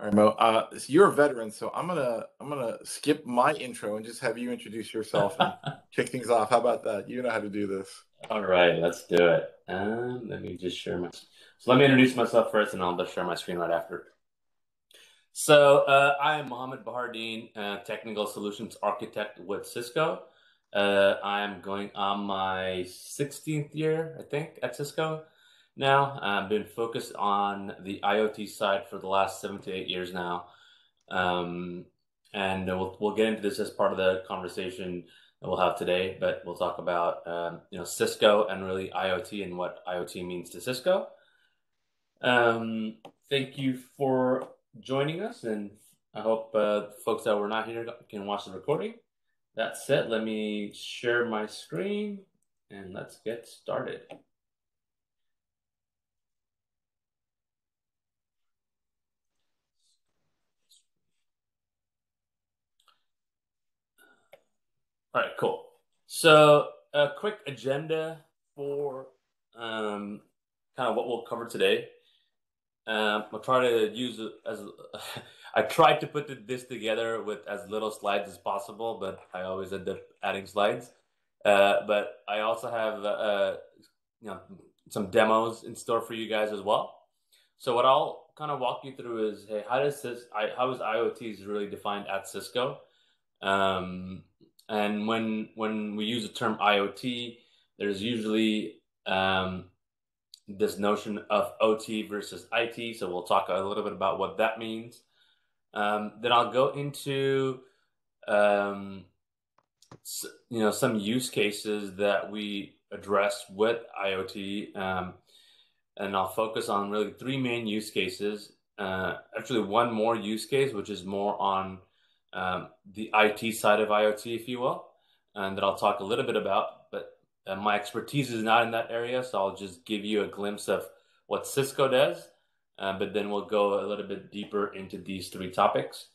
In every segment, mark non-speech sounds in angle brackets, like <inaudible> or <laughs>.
All right, Mo. Uh, so you're a veteran, so I'm gonna I'm gonna skip my intro and just have you introduce yourself and <laughs> kick things off. How about that? You know how to do this. All right, let's do it. Um, let me just share my. So let me introduce myself first, and I'll just share my screen right after. So uh, I am Mohamed Bahardeen, uh, Technical Solutions Architect with Cisco. Uh, I'm going on my 16th year, I think, at Cisco now. I've been focused on the IoT side for the last seven to eight years now. Um, and we'll, we'll get into this as part of the conversation that we'll have today, but we'll talk about, um, you know, Cisco and really IoT and what IoT means to Cisco. Um, thank you for joining us, and I hope uh, folks that were not here can watch the recording. That's it. Let me share my screen and let's get started. All right, cool. So a quick agenda for um, kind of what we'll cover today. Um, I'll try to use as <laughs> I tried to put this together with as little slides as possible, but I always end up adding slides. Uh, but I also have uh, you know some demos in store for you guys as well. So what I'll kind of walk you through is, hey, how does this? How is IoT is really defined at Cisco? Um, and when when we use the term IoT, there's usually um, this notion of OT versus IT. So we'll talk a little bit about what that means. Um, then I'll go into um, you know some use cases that we address with IoT, um, and I'll focus on really three main use cases. Uh, actually, one more use case, which is more on um, the IT side of IoT, if you will, and that I'll talk a little bit about. But uh, my expertise is not in that area, so I'll just give you a glimpse of what Cisco does. Uh, but then we'll go a little bit deeper into these three topics.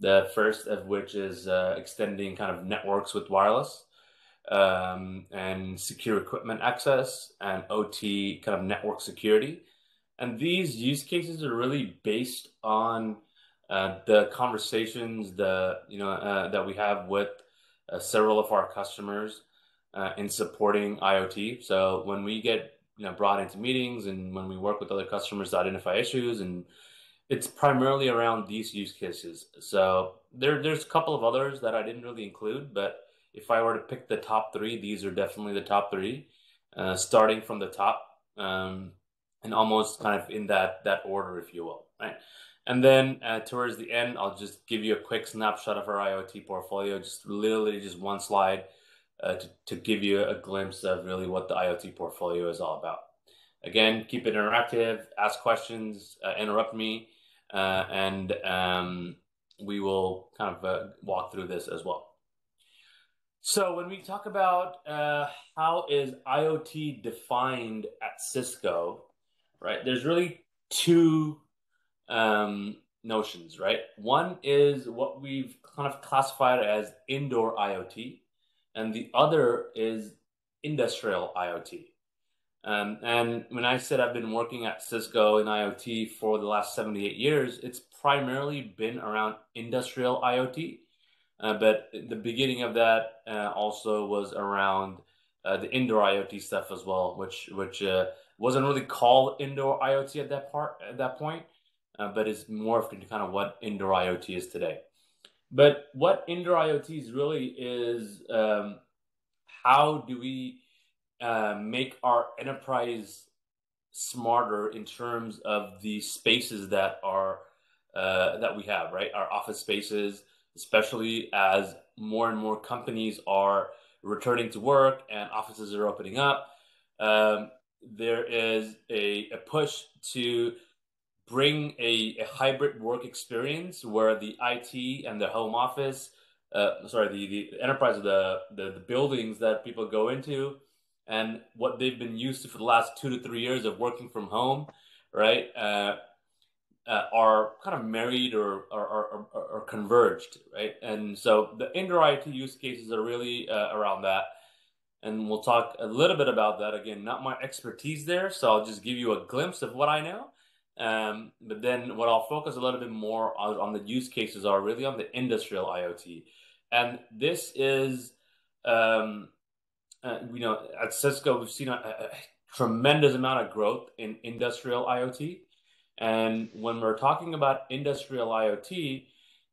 The first of which is uh, extending kind of networks with wireless um, and secure equipment access and OT kind of network security. And these use cases are really based on uh, the conversations the you know uh, that we have with uh, several of our customers uh, in supporting IoT. So when we get you know brought into meetings and when we work with other customers to identify issues and it's primarily around these use cases. So there there's a couple of others that I didn't really include, but if I were to pick the top three, these are definitely the top three, uh, starting from the top um, and almost kind of in that that order, if you will, right? And then uh, towards the end, I'll just give you a quick snapshot of our IoT portfolio, just literally just one slide uh, to, to give you a glimpse of really what the IoT portfolio is all about. Again, keep it interactive, ask questions, uh, interrupt me, uh, and um, we will kind of uh, walk through this as well. So when we talk about uh, how is IoT defined at Cisco, right? There's really two um, notions, right? One is what we've kind of classified as indoor IoT, and the other is industrial IoT. Um, and when I said I've been working at Cisco in IoT for the last 78 years, it's primarily been around industrial IoT. Uh, but the beginning of that uh, also was around uh, the indoor IoT stuff as well, which which uh, wasn't really called indoor IoT at that part at that point uh, but it's morphed into kind of what indoor IoT is today. But what indoor IoT is really is um, how do we uh, make our enterprise smarter in terms of the spaces that are uh, that we have, right? Our office spaces, especially as more and more companies are returning to work and offices are opening up. Um, there is a, a push to bring a, a hybrid work experience where the IT and the home office, uh, sorry, the, the enterprise, the, the, the buildings that people go into, and what they've been used to for the last two to three years of working from home, right, uh, uh, are kind of married or, or, or, or, converged, right? And so the indoor IT use cases are really uh, around that. And we'll talk a little bit about that again, not my expertise there. So I'll just give you a glimpse of what I know Um, but then what I'll focus a little bit more on, on, the use cases are really on the industrial IoT. And this is, um, uh, you know, at Cisco, we've seen a, a, tremendous amount of growth in industrial IoT. And when we're talking about industrial IoT,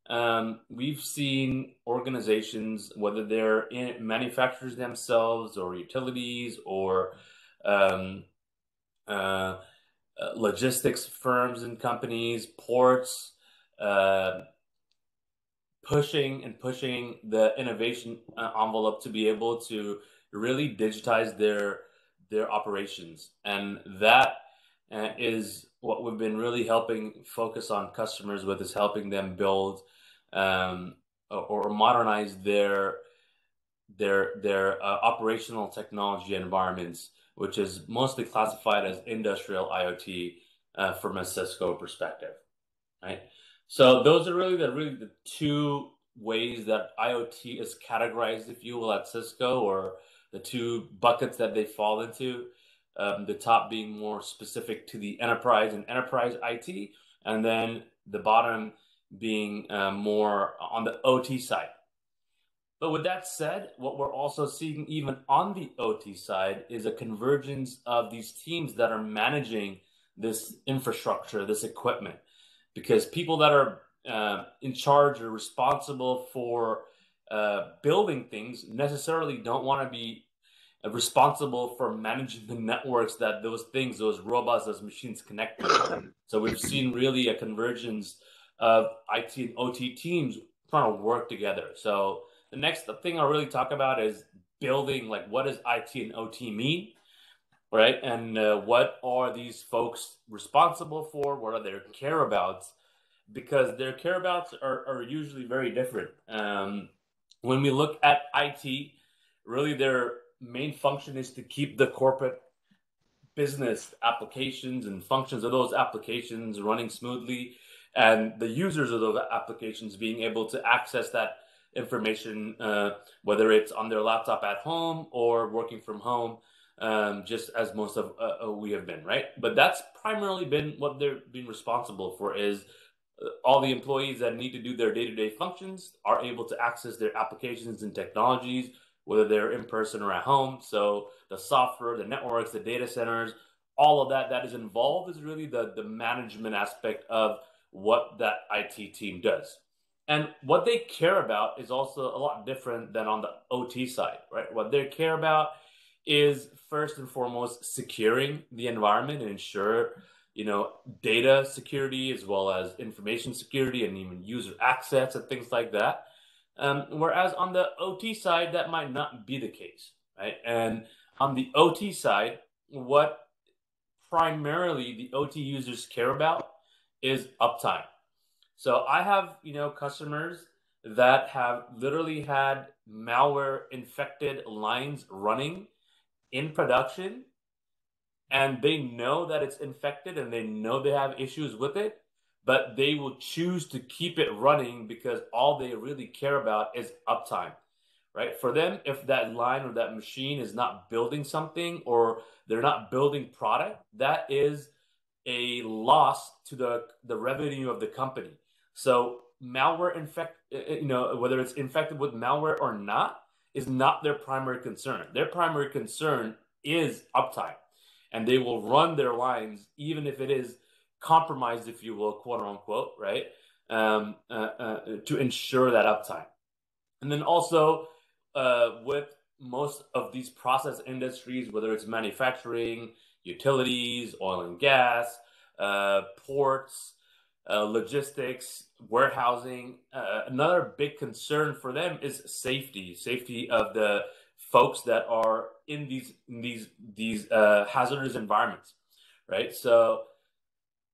um, we've seen organizations, whether they're in manufacturers themselves or utilities or um, uh, uh, logistics firms and companies, ports, uh, pushing and pushing the innovation uh, envelope to be able to really digitize their their operations, and that uh, is what we've been really helping focus on customers with is helping them build um, or, modernize their their their uh, operational technology environments, which is mostly classified as industrial IoT uh, from a Cisco perspective, right? So those are really the really the two ways that IoT is categorized, if you will, at Cisco, or the two buckets that they fall into. Um, the top being more specific to the enterprise and enterprise IT, and then the bottom being uh, more on the OT side. But with that said, what we're also seeing even on the OT side is a convergence of these teams that are managing this infrastructure, this equipment, because people that are uh, in charge or responsible for uh, building things necessarily don't want to be uh, responsible for managing the networks that those things, those robots, those machines connect to. so we've seen really a convergence of IT and OT teams trying to work together. So the next thing I'll really talk about is building like what does IT and OT mean, right? And uh, what are these folks responsible for? What are their care abouts? Because their care abouts are, are usually very different. Um, when we look at IT, really their main function is to keep the corporate business applications and functions of those applications running smoothly and the users of those applications being able to access that information, uh, whether it's on their laptop at home or working from home, um, just as most of uh, uh we have been, right? But that's primarily been what they're being responsible for is uh, all the employees that need to do their day-to-day functions are able to access their applications and technologies, whether they're in person or at home. So the software, the networks, the data centers, all of that that is involved is really the the management aspect of what that IT team does. And what they care about is also a lot different than on the OT side, right? What they care about is first and foremost securing the environment and ensure, you know, data security as well as information security and even user access and things like that. Um, whereas on the OT side, that might not be the case, right? And on the OT side, what primarily the OT users care about is uptime. So I have, you know, customers that have literally had malware infected lines running in production and they know that it's infected and they know they have issues with it, but they will choose to keep it running because all they really care about is uptime. Right? For them, if that line or that machine is not building something or they're not building product, that is a loss to the the revenue of the company. So malware infect, uh, uh, you know, whether it's infected with malware or not, is not their primary concern. Their primary concern is uptime, and they will run their lines even if it is compromised, if you will, quote unquote, right, um, uh, uh, to ensure that uptime. And then also uh, with most of these process industries, whether it's manufacturing, utilities, oil and gas, uh, ports, uh, logistics, warehousing. Uh, another big concern for them is safety, safety of the folks that are in these in these these uh, hazardous environments, right? So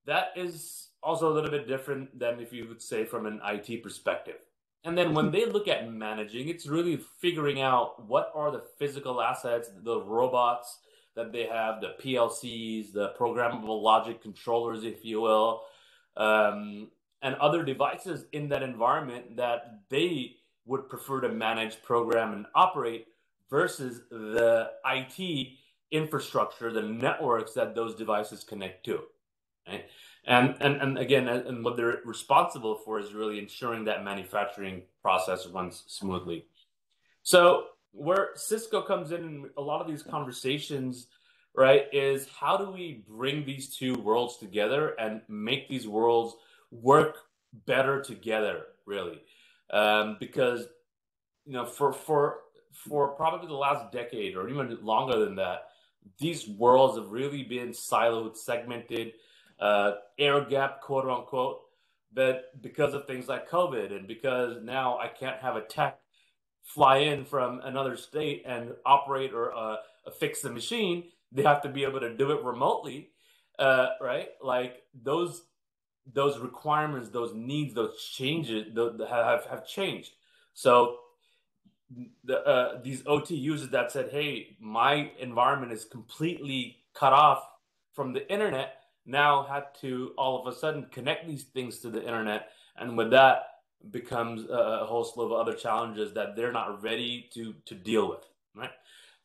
that is also a little bit different than if you would say from an IT perspective. And then when they look at managing, it's really figuring out what are the physical assets, the robots, that they have, the PLCs, the programmable logic controllers, if you will, um, and other devices in that environment that they would prefer to manage, program, and operate versus the IT infrastructure, the networks that those devices connect to. right? And and and again, and what they're responsible for is really ensuring that manufacturing process runs smoothly. So where Cisco comes in in a lot of these conversations, right, is how do we bring these two worlds together and make these worlds work better together, really? Um, because you know, for for for probably the last decade or even longer than that, these worlds have really been siloed, segmented, uh, air gap, quote unquote. But because of things like COVID and because now I can't have a tech fly in from another state and operate or uh, fix the machine, they have to be able to do it remotely, uh, right? Like those those requirements, those needs, those changes have have changed. So the, uh, these OT users that said, "Hey, my environment is completely cut off from the internet," now had to all of a sudden connect these things to the internet, and with that becomes a whole slew of other challenges that they're not ready to to deal with. Right.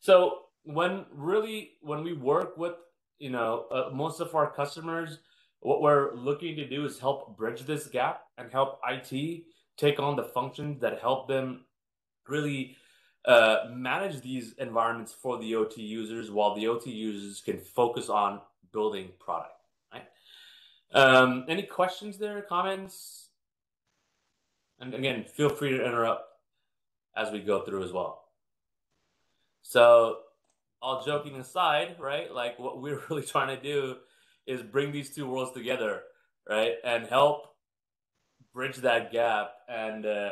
So when really when we work with you know uh, most of our customers, what we're looking to do is help bridge this gap and help IT take on the functions that help them really uh, manage these environments for the OT users while the OT users can focus on building product. Right? Um, any questions there, comments? And again, feel free to interrupt as we go through as well. So, all joking aside, right? Like what we're <laughs> really trying to do is bring these two worlds together, right? And help bridge that gap and uh,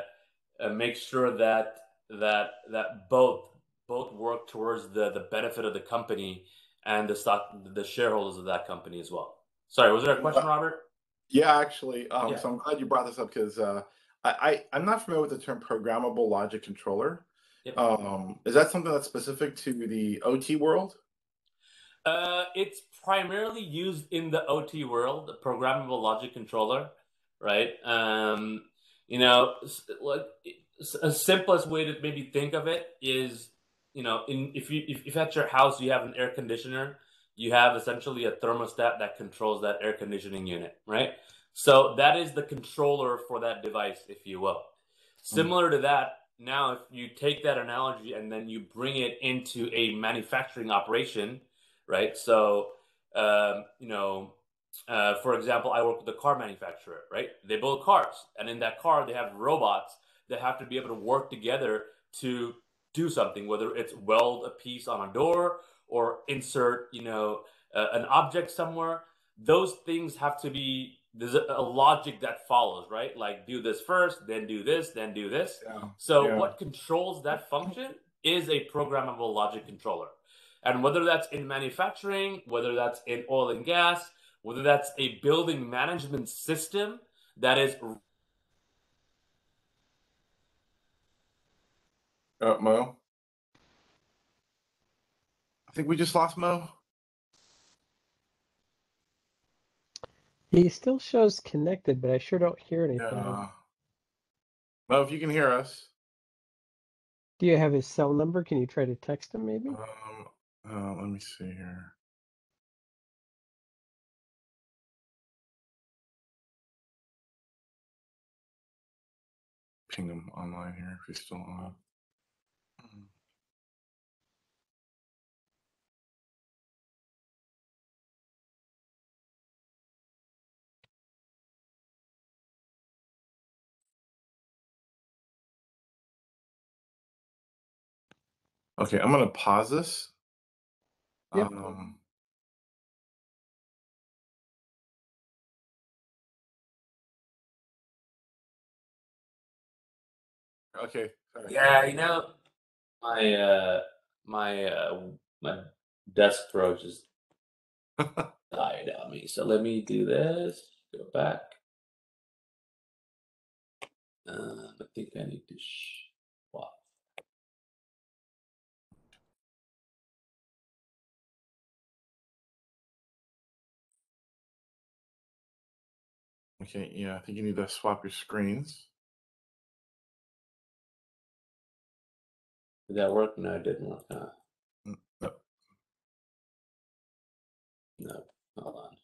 uh, make sure that that that both both work towards the the benefit of the company and the stock the shareholders of that company as well. Sorry, was there a question, Robert? Yeah, actually. Um, yeah. So I'm glad you brought this up because uh, I, I am not familiar with the term programmable logic controller. Yep. Um, is that something that's specific to the OT world? Uh, it's primarily used in the OT world, the programmable logic controller, right? Um, you know, like a simplest way to maybe think of it is, you know, in if you if, if at your house you have an air conditioner, you have essentially a thermostat that controls that air conditioning unit, right? So that is the controller for that device, if you will. Similar mm-hmm. to that, now if you take that analogy and then you bring it into a manufacturing operation, right? So, um, you know, uh, for example, I work with a car manufacturer, right? They build cars, and in that car, they have robots that have to be able to work together to do something, whether it's weld a piece on a door or insert, you know, uh, an object somewhere. Those things have to be there's a, a, logic that follows, right? Like do this first, then do this, then do this. Yeah. So yeah. what controls that function is a programmable logic controller. And whether that's in manufacturing, whether that's in oil and gas, whether that's a building management system that is Uh, Mo. I think we just lost Mo. He still shows connected, but I sure don't hear anything. Yeah. Mo, if you can hear us. Do you have his cell number? Can you try to text him maybe? Um, uh, let me see here. Ping him online here if he's still on. Okay, I'm gonna pause this. Yep. Um, okay, sorry. Yeah, you know, my uh my uh my desk throw just <laughs> died on me. So let me do this. Go back. Uh, I think I need to swap. Okay, yeah, I think you need to swap your screens. Did that work? No, it didn't work. No. Mm, no, hold on.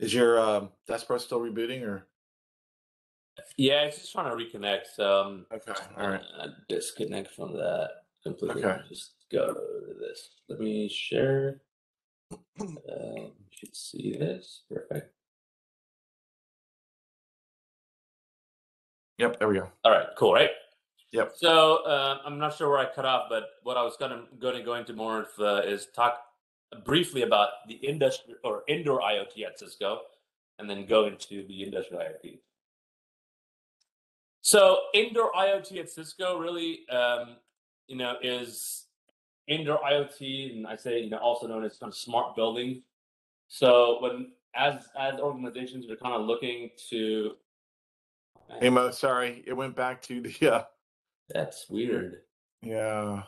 Is your um, desktop still rebooting or? Yeah, it's just trying to reconnect. Um, okay, all right. Disconnect from that completely. Okay. Just go to this. Let me share. Uh, you should see this. Perfect. Yep, there we go. All right, cool, right? Yep. So uh, I'm not sure where I cut off, but what I was gonna going to go into more of, uh, is talk briefly about the industry or indoor IoT at Cisco, and then go into the industrial IoT. So indoor IoT at Cisco really, um, you know, is indoor IoT, and I say you know also known as kind of smart building. So when as as organizations are kind of looking to Hey Mo, sorry, it went back to the uh, that's weird yeah.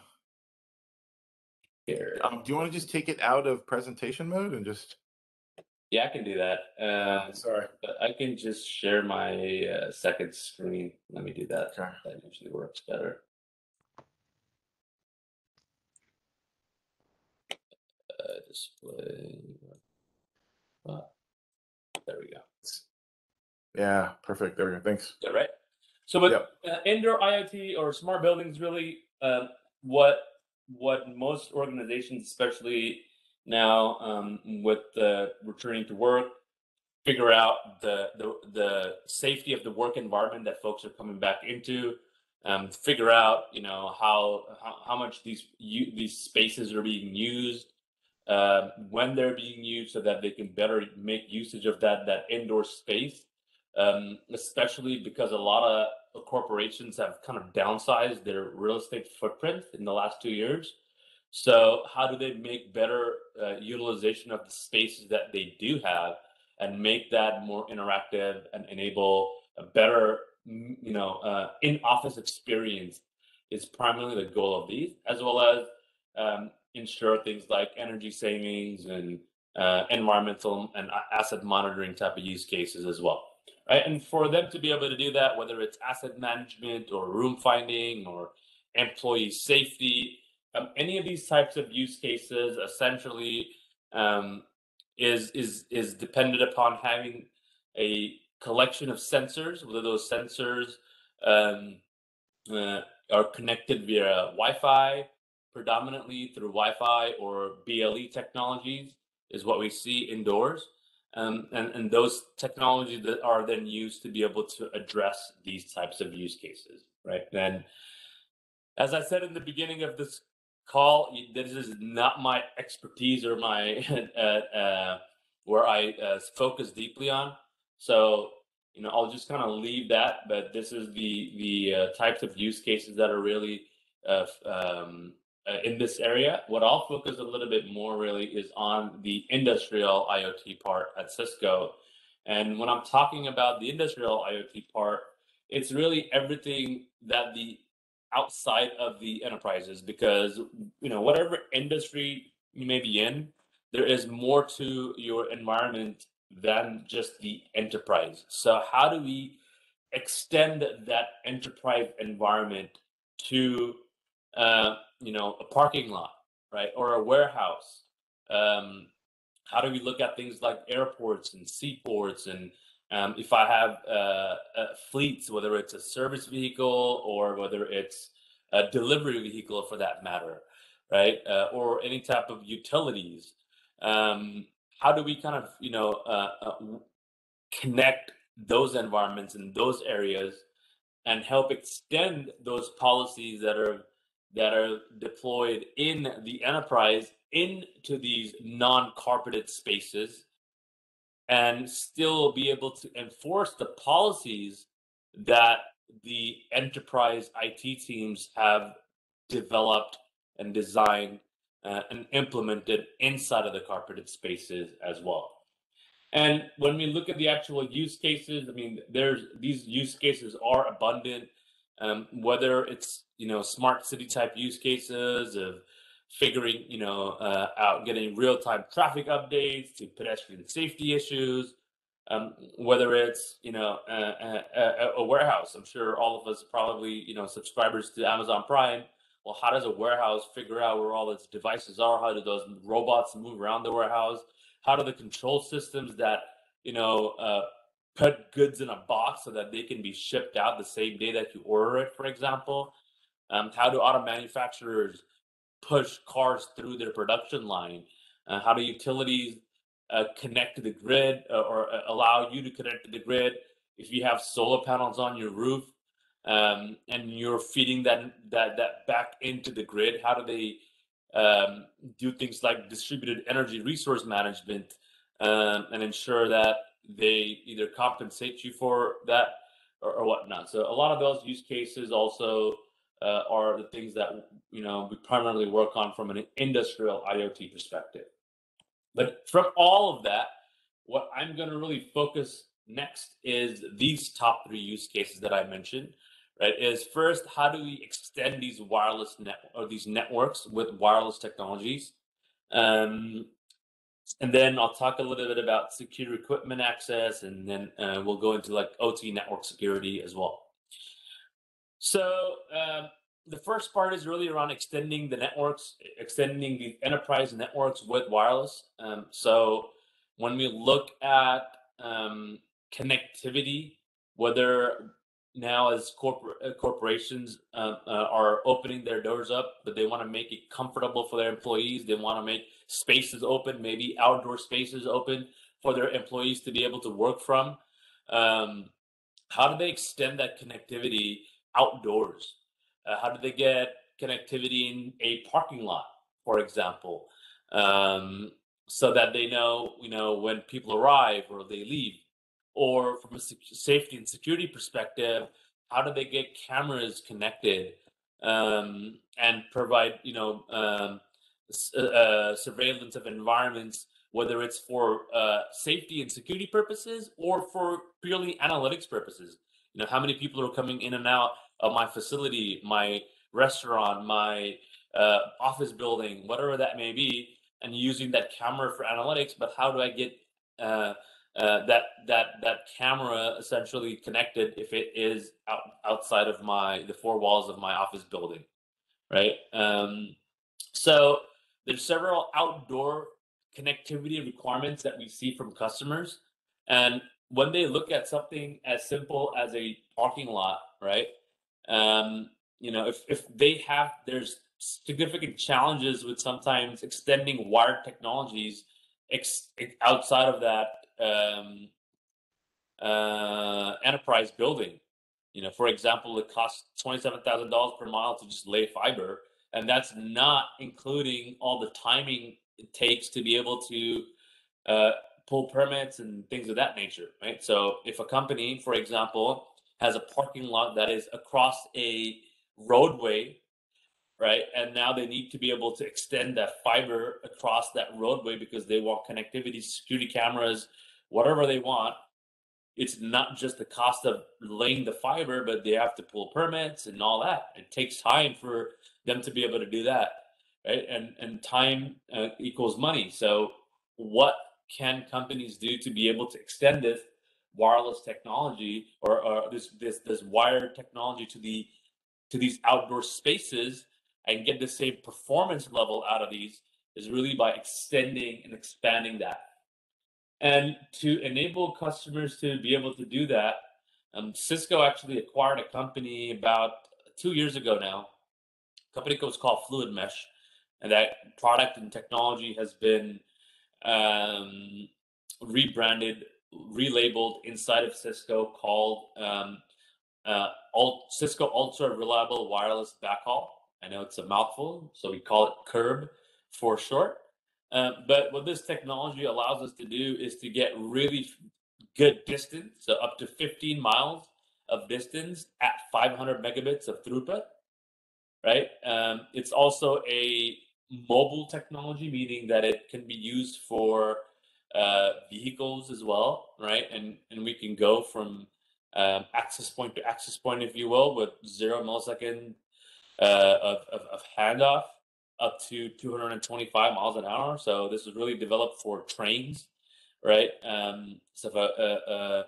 here. Um, do you want to just take it out of presentation mode and just? Yeah, I can do that. Um, Sorry. but I can just share my uh, second screen. Let me do that. Okay. That usually works better. Uh, display. Uh, there we go. Yeah, perfect. There we go. Thanks. Good, right? So, with Yep. uh, indoor IoT or smart buildings, really, um, what what most organizations, especially now um, with the returning to work, figure out the, the the safety of the work environment that folks are coming back into. Um, figure out, you know, how how, how much these u- these spaces are being used, um, when they're being used, so that they can better make usage of that that indoor space um, especially because a lot of corporations have kind of downsized their real estate footprint in the last two years. So, how do they make better uh, utilization of the spaces that they do have and make that more interactive and enable a better, mm, you know, uh, in-office experience? Is primarily the goal of these, as well as um, ensure things like energy savings and uh, environmental and asset monitoring type of use cases as well right? And for them to be able to do that, whether it's asset management or room finding or employee safety, um, any of these types of use cases essentially um, is is is dependent upon having a collection of sensors, whether those sensors um, uh, are connected via Wi-Fi, predominantly through Wi-Fi or BLE technologies, is what we see indoors um, and, and those technologies that are then used to be able to address these types of use cases, right? And as I said in the beginning of this call, this is not my expertise or my <laughs> uh, uh, where I uh, focus deeply on. So you know, I'll just kind of leave that. But this is the the uh, types of use cases that are really uh, um, uh, in this area. What I'll focus a little bit more really is on the industrial IoT part at Cisco. And when I'm talking about the industrial IoT part, it's really everything that the outside of the enterprises because you know whatever industry you may be in there is more to your environment than just the enterprise so how do we extend that enterprise environment to uh, you know, a parking lot, right, or a warehouse. Um, how do we look at things like airports and seaports and um, if I have uh, uh, fleets, whether it's a service vehicle or whether it's a delivery vehicle for that matter, right, uh, or any type of utilities, um, how do we kind of you know uh, uh, connect those environments and those areas and help extend those policies that are that are deployed in the enterprise into these non-carpeted spaces and still be able to enforce the policies that the enterprise IT teams have developed and designed uh, and implemented inside of the carpeted spaces as well. And when we look at the actual use cases, I mean, there's these use cases are abundant. Um, whether it's you know smart city type use cases of figuring you know uh, out getting real time traffic updates to pedestrian safety issues, um, whether it's you know a, a, a warehouse. I'm sure all of us probably you know subscribers to Amazon Prime. Well, how does a warehouse figure out where all its devices are? How do those robots move around the warehouse? How do the control systems that you know, uh, put goods in a box so that they can be shipped out the same day that you order it, for example? Um, how do auto manufacturers push cars through their production line? Uh, how do utilities uh, connect to the grid uh, or uh, allow you to connect to the grid if you have solar panels on your roof um, and you're feeding that that that back into the grid? How do they um, do things like distributed energy resource management um, and ensure that they either compensate you for that or, or whatnot. So a lot of those use cases also uh, are the things that you know we primarily work on from an industrial IoT perspective. But from all of that, what I'm going to really focus next is these top three use cases that I mentioned. Right? Is first, how do we extend these wireless net or these networks with wireless technologies? Um, and then I'll talk a little bit about secure equipment access, and then uh, we'll go into like OT network security as well. So um, the first part is really around extending the networks, extending the enterprise networks with wireless. Um, so when we look at um, connectivity, whether now as corporate uh, corporations uh, uh, are opening their doors up, but they want to make it comfortable for their employees, they want to make spaces open, maybe outdoor spaces open for their employees to be able to work from. Um, how do they extend that connectivity outdoors? Uh, how do they get connectivity in a parking lot, for example, um, so that they know, you know, when people arrive or they leave? Or from a safety and security perspective, how do they get cameras connected um, and provide, you know, um, uh, uh, surveillance of environments, whether it's for uh, safety and security purposes or for purely analytics purposes. You know, how many people are coming in and out of my facility, my restaurant, my uh, office building, whatever that may be, and using that camera for analytics. But how do I get uh, uh, that that that camera essentially connected if it is out, outside of my the four walls of my office building, right? Um, so there's several outdoor connectivity requirements that we see from customers. And when they look at something as simple as a parking lot, right? Um, you know, if, if they have, there's significant challenges with sometimes extending wired technologies ex- outside of that um, uh, enterprise building. You know, for example, it costs twenty-seven thousand dollars per mile to just lay fiber, and that's not including all the timing it takes to be able to uh, pull permits and things of that nature, right? So if a company, for example, has a parking lot that is across a roadway, right, and now they need to be able to extend that fiber across that roadway because they want connectivity, security cameras, whatever they want. It's not just the cost of laying the fiber, but they have to pull permits and all that. It takes time for them to be able to do that, right? And and time uh, equals money. So what can companies do to be able to extend this wireless technology or, or this this this wired technology to the to these outdoor spaces and get the same performance level out of these is really by extending and expanding that. And to enable customers to be able to do that, um, Cisco actually acquired a company about two years ago now company was called Fluidmesh, and that product and technology has been um, rebranded, relabeled inside of Cisco called um, uh, Cisco Ultra Reliable Wireless Backhaul. I know it's a mouthful, so we call it CURWB for short. Uh, but what this technology allows us to do is to get really good distance, so up to 15 miles of distance at 500 megabits of throughput right? Um, it's also a mobile technology, meaning that it can be used for uh, vehicles as well, right? And and we can go from um, access point to access point, if you will, with zero millisecond uh, of, of, of handoff up to 225 miles an hour. So this was really developed for trains, right? Um, so if a, a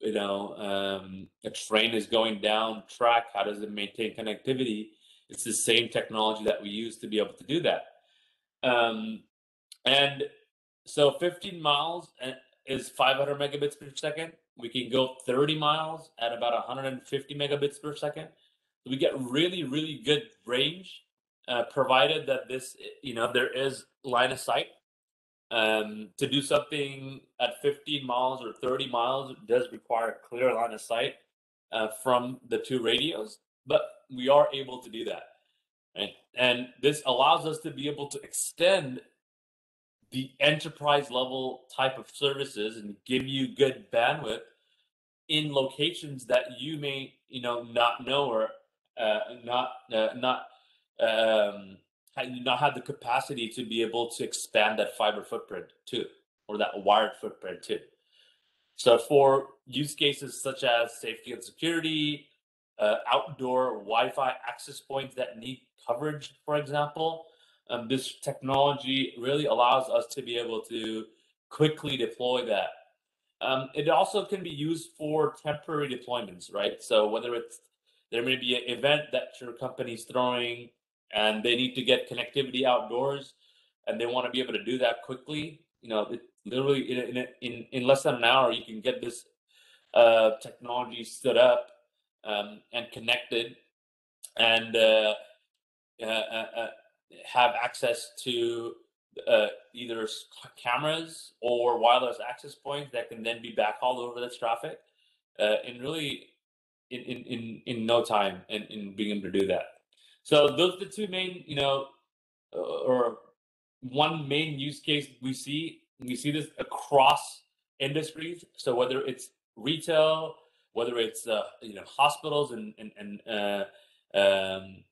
you know, um, a train is going down track, how does it maintain connectivity? It's the same technology that we use to be able to do that. Um, and so 15 miles, is 500 megabits per second. We can go 30 miles at about 150 megabits per second. We get really, really good range, uh, provided that this, you know, there is line of sight. Um, to do something at 15 miles or 30 miles does require a clear line of sight uh, from the two radios, but we are able to do that. Right? And this allows us to be able to extend the enterprise level type of services and give you good bandwidth in locations that you may you know not know or uh, not uh, not um, not have the capacity to be able to expand that fiber footprint too or that wired footprint too so for use cases such as safety and security uh, outdoor wi-fi access points that need coverage for example um, this technology really allows us to be able to quickly deploy that. Um, it also can be used for temporary deployments, right? So whether it's there may be an event that your company's throwing and they need to get connectivity outdoors and they want to be able to do that quickly, you know, it, literally in, in, in less than an hour, you can get this uh, technology stood up um, and connected and uh, uh, uh, uh have access to uh, either cameras or wireless access points that can then be backhauled over this traffic, uh, and really in, in, in, in no time in, in being able to do that. So those are the two main, you know, uh, or one main use case we see. We see this across industries. So whether it's retail, whether it's uh, you know hospitals and and, and uh, um,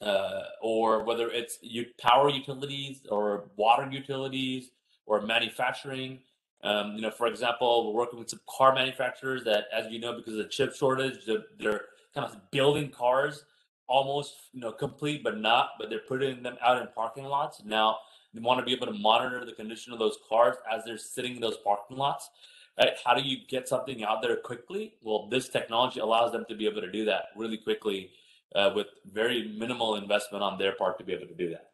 uh, or whether it's you power utilities or water utilities or manufacturing. Um, you know, for example, we're working with some car manufacturers that, as you know, because of the chip shortage, they're, they're kind of building cars almost, you know, complete but not, but they're putting them out in parking lots. Now, they want to be able to monitor the condition of those cars as they're sitting in those parking lots. Right? How do you get something out there quickly? Well, this technology allows them to be able to do that really quickly uh, with very minimal investment on their part to be able to do that.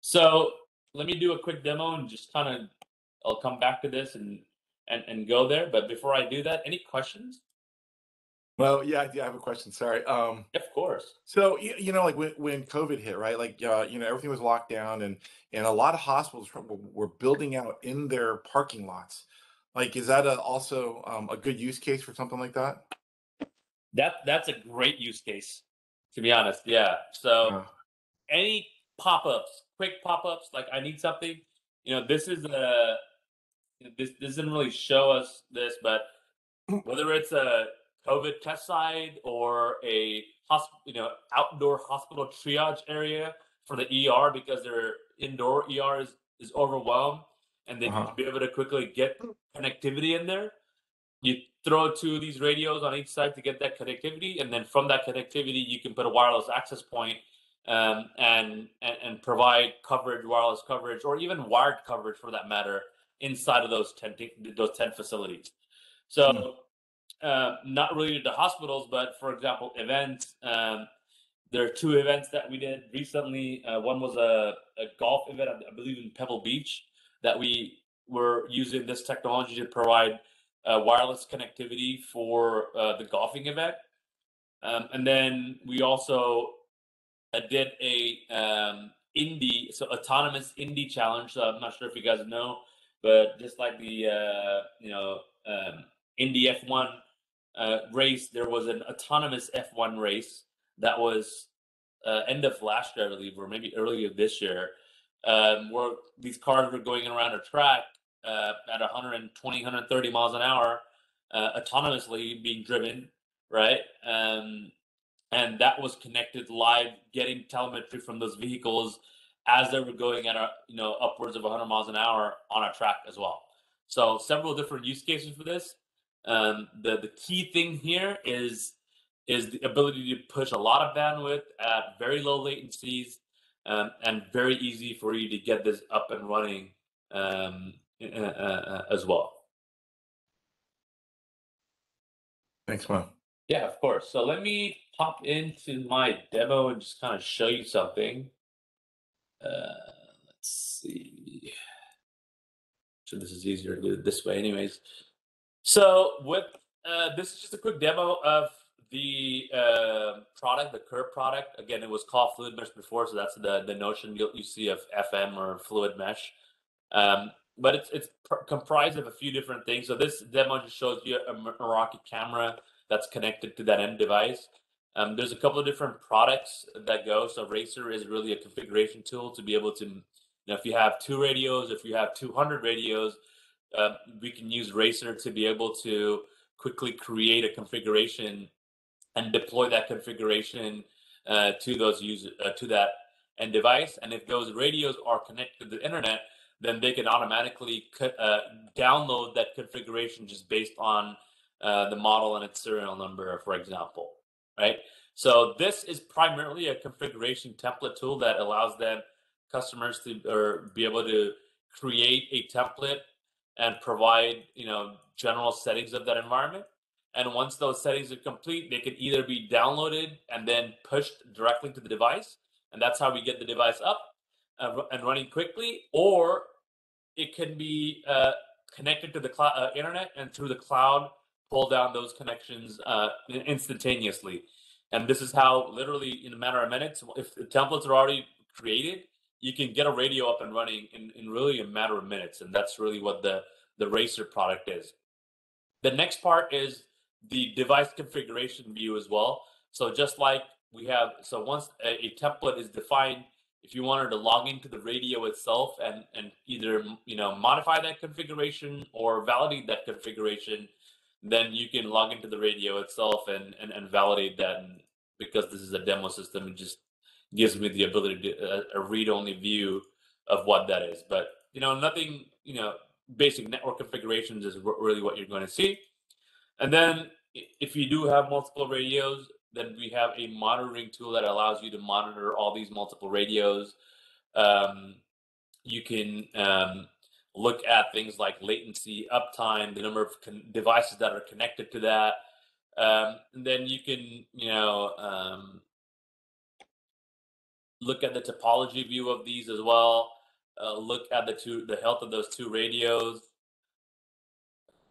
So let me do a quick demo and just kind of I'll come back to this and and and go there. But before I do that, any questions? Well, yeah, I have a question. Sorry. Um, of course. So you, you know, like when, when COVID hit, right? Like uh, you know, everything was locked down, and and a lot of hospitals were building out in their parking lots. Like, is that a, also um, a good use case for something like that? That that's a great use case. To be honest, yeah. So any pop-ups, quick pop-ups, like I need something, you know, this is a this, this doesn't really show us this, but <clears throat> whether it's a COVID test site or a hospital, you know, outdoor hospital triage area for the ER because their indoor ER is, is overwhelmed and they uh-huh. need to be able to quickly get connectivity in there. You throw two of these radios on each side to get that connectivity, and then from that connectivity, you can put a wireless access point, um, and, and and provide coverage, wireless coverage, or even wired coverage for that matter, inside of those ten those ten facilities. So, mm uh, not related to hospitals, but for example, events. Um, there are two events that we did recently. Uh, one was a, a golf event, I believe, in Pebble Beach, that we were using this technology to provide uh, wireless connectivity for uh, the golfing event. Um, and then we also uh, did a um, Indy, so autonomous Indy challenge. So I'm not sure if you guys know, but just like the you know um, Indy F1 uh, race, there was an autonomous F1 race that was uh, end of last year, I believe, or maybe earlier this year, um, where these cars were going around a track uh, at 120, 130 miles an hour, uh, autonomously being driven, right? Um, and that was connected live, getting telemetry from those vehicles as they were going at a you know upwards of 100 miles an hour on a track as well. So several different use cases for this. Um, the the key thing here is is the ability to push a lot of bandwidth at very low latencies um, and very easy for you to get this up and running um, uh, uh, as well. Thanks, man. Yeah, of course. So let me pop into my demo and just kind of show you something. Uh, let's see. So this is easier to do it this way, anyways. So with uh, this is just a quick demo of the uh, product, the CURWB product. Again, it was called Fluidmesh before, so that's the the notion you, you see of FM or Fluidmesh. Um, but it's it's pr- comprised of a few different things. So this demo just shows you a Meraki camera that's connected to that end device. Um, there's a couple of different products that go. So Racer is really a configuration tool to be able to, you know, if you have two radios, if you have 200 radios, uh, we can use Racer to be able to quickly create a configuration and deploy that configuration uh, to those user uh, to that end device. And if those radios are connected to the internet, then they can automatically uh, download that configuration just based on uh, the model and its serial number, for example, right? So this is primarily a configuration template tool that allows them customers to or be able to create a template and provide you know general settings of that environment. And once those settings are complete, they can either be downloaded and then pushed directly to the device, and that's how we get the device up and running quickly, or it can be uh, connected to the cloud, uh, internet and through the cloud pull down those connections uh, instantaneously. And this is how, literally, in a matter of minutes, if the templates are already created, you can get a radio up and running in, in really a matter of minutes. And that's really what the, the Racer product is. The next part is the device configuration view as well. So just like we have, so once a, a template is defined, if you wanted to log into the radio itself and, and either you know modify that configuration or validate that configuration, then you can log into the radio itself and, and, and validate that. And because this is a demo system, it just gives me the ability to uh, a read-only view of what that is. But you know, nothing, you know, basic network configurations is really what you're going to see. And then if you do have multiple radios, then we have a monitoring tool that allows you to monitor all these multiple radios. Um, you can um, look at things like latency, uptime, the number of devices that are connected to that. Um, and then you can, you know, um, look at the topology view of these as well. Uh, look at the two, the health of those two radios.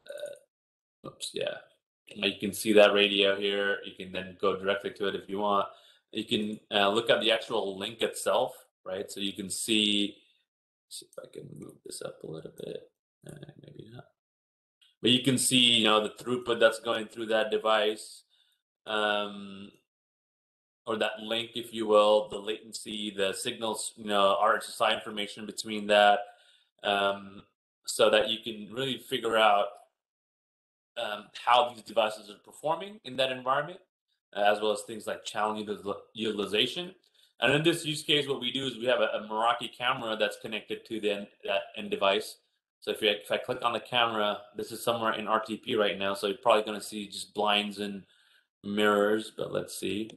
Uh, oops, yeah. You can see that radio here. You can then go directly to it if you want. You can uh, look at the actual link itself, right? So you can see see if I can move this up a little bit. Uh, maybe not. But you can see, you know, the throughput that's going through that device, um, or that link, if you will, the latency, the signals, you know, RSSI information between that, um, so that you can really figure out um, how these devices are performing in that environment, as well as things like channel utilization. And in this use case, what we do is we have a, a Meraki camera that's connected to the end, that end device. So if, you, if I click on the camera, this is somewhere in RTP right now. So you're probably going to see just blinds and mirrors, but let's see.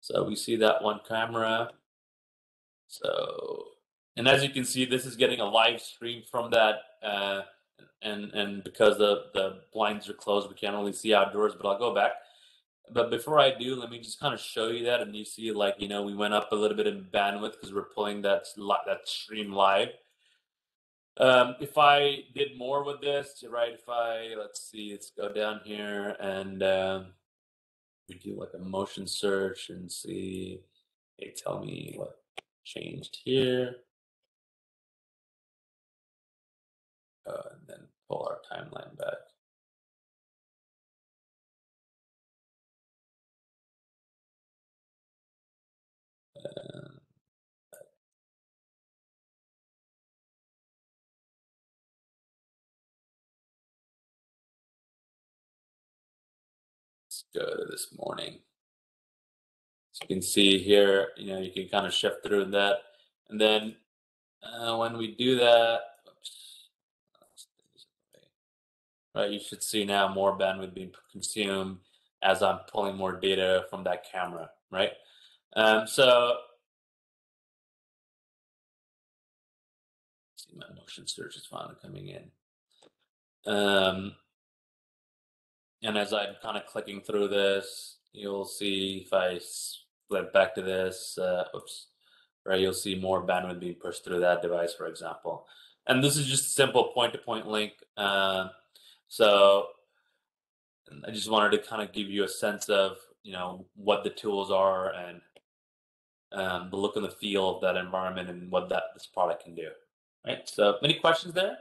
So we see that one camera. So, and as you can see, this is getting a live stream from that. Uh, and and because the, the blinds are closed, we can't really see outdoors, but I'll go back but before I do, let me just kind of show you that, and you see, like you know, we went up a little bit in bandwidth because we're pulling that that stream live. Um, if I did more with this, right? If I let's see, let's go down here and um, we do like a motion search and see. Hey, tell me what changed here. Uh, and then pull our timeline back. Go to this morning. So you can see here, you know, you can kind of shift through that. And then uh, when we do that, oops, right, you should see now more bandwidth being consumed as I'm pulling more data from that camera, right? Um, so see my motion search is finally coming in. Um, and as I'm kind of clicking through this, you'll see if I flip back to this, uh, oops, right, you'll see more bandwidth being pushed through that device, for example. and this is just a simple point-to-point link. Uh, so I just wanted to kind of give you a sense of you know what the tools are and um, the look and the feel of that environment and what that this product can do. Right. So, any questions there?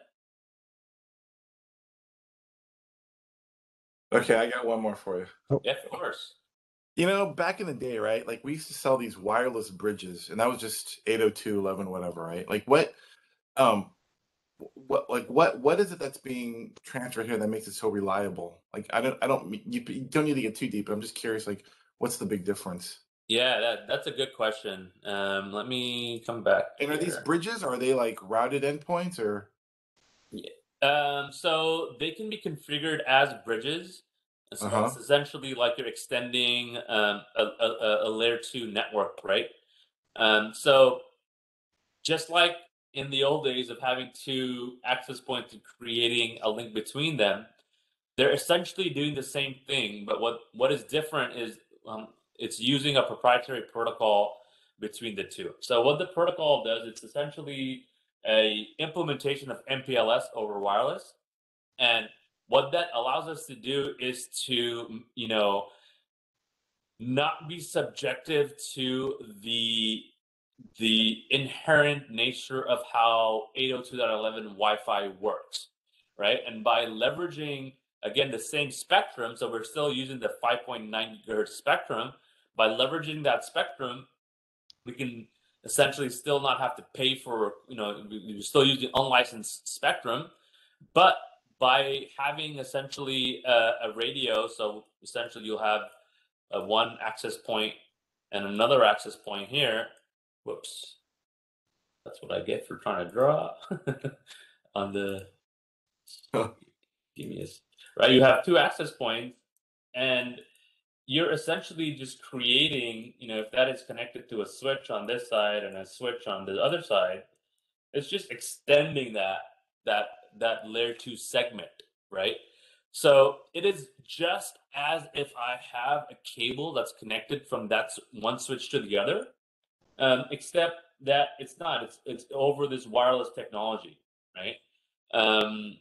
Okay, I got one more for you. Oh. Yeah, of course. You know, back in the day, right? Like we used to sell these wireless bridges, and that was just 802.11, whatever, right? Like what, um, what, like what, what is it that's being transferred here that makes it so reliable? Like I don't, I don't, you, you don't need to get too deep. I'm just curious, like what's the big difference? Yeah, that, that's a good question. Um, let me come back. And are these here. bridges? Are they like routed endpoints or? Um, so they can be configured as bridges. So Uh-huh. it's essentially like you're extending um, a, a, a layer two network, right? Um, so just like in the old days of having two access points and creating a link between them, they're essentially doing the same thing. But what, what is different is um, it's using a proprietary protocol between the two. So what the protocol does, it's essentially a implementation of MPLS over wireless. And what that allows us to do is to, you know, not be subjective to the the inherent nature of how 802.11 Wi-Fi works, right? And by leveraging again the same spectrum, so we're still using the 5.9 gigahertz spectrum. By leveraging that spectrum, we can essentially still not have to pay for, you know, you're still using unlicensed spectrum, but by having essentially a, a radio, so essentially you'll have a one access point and another access point here. Whoops, that's what I get for trying to draw <laughs> on the. Give me a right. You have two access points, and you're essentially just creating. You know, if that is connected to a switch on this side and a switch on the other side, it's just extending that that that layer two segment, right? So it is just as if I have a cable that's connected from that one switch to the other, um, except that it's not. It's it's over this wireless technology, right? Um,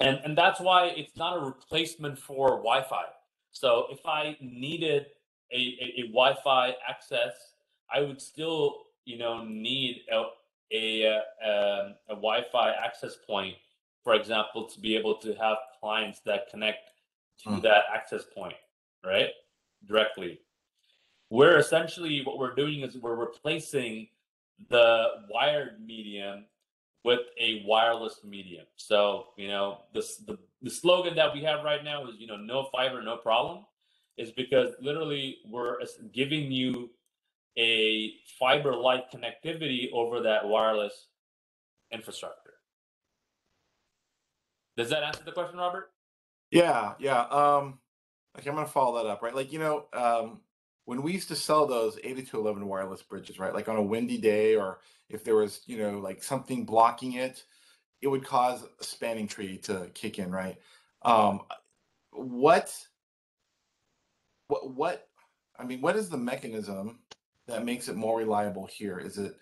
and and that's why it's not a replacement for Wi-Fi. So if I needed a, a, a Wi-Fi access, I would still, you know, need a a, uh, um, a Wi-Fi access point, for example, to be able to have clients that connect to Mm. that access point, right, directly. We're essentially what we're doing is we're replacing the wired medium with a wireless medium. So, you know, this the, the slogan that we have right now is, you know, no fiber, no problem, is because literally we're giving you a fiber like connectivity over that wireless infrastructure. Does that answer the question, Robert? Yeah, yeah. Um, okay, I'm gonna follow that up, right? Like, you know, um, when we used to sell those 8211 wireless bridges, right? Like on a windy day, or if there was, you know, like something blocking it, it would cause a spanning tree to kick in, right? Um, what, what, what? I mean, what is the mechanism that makes it more reliable here? Is it,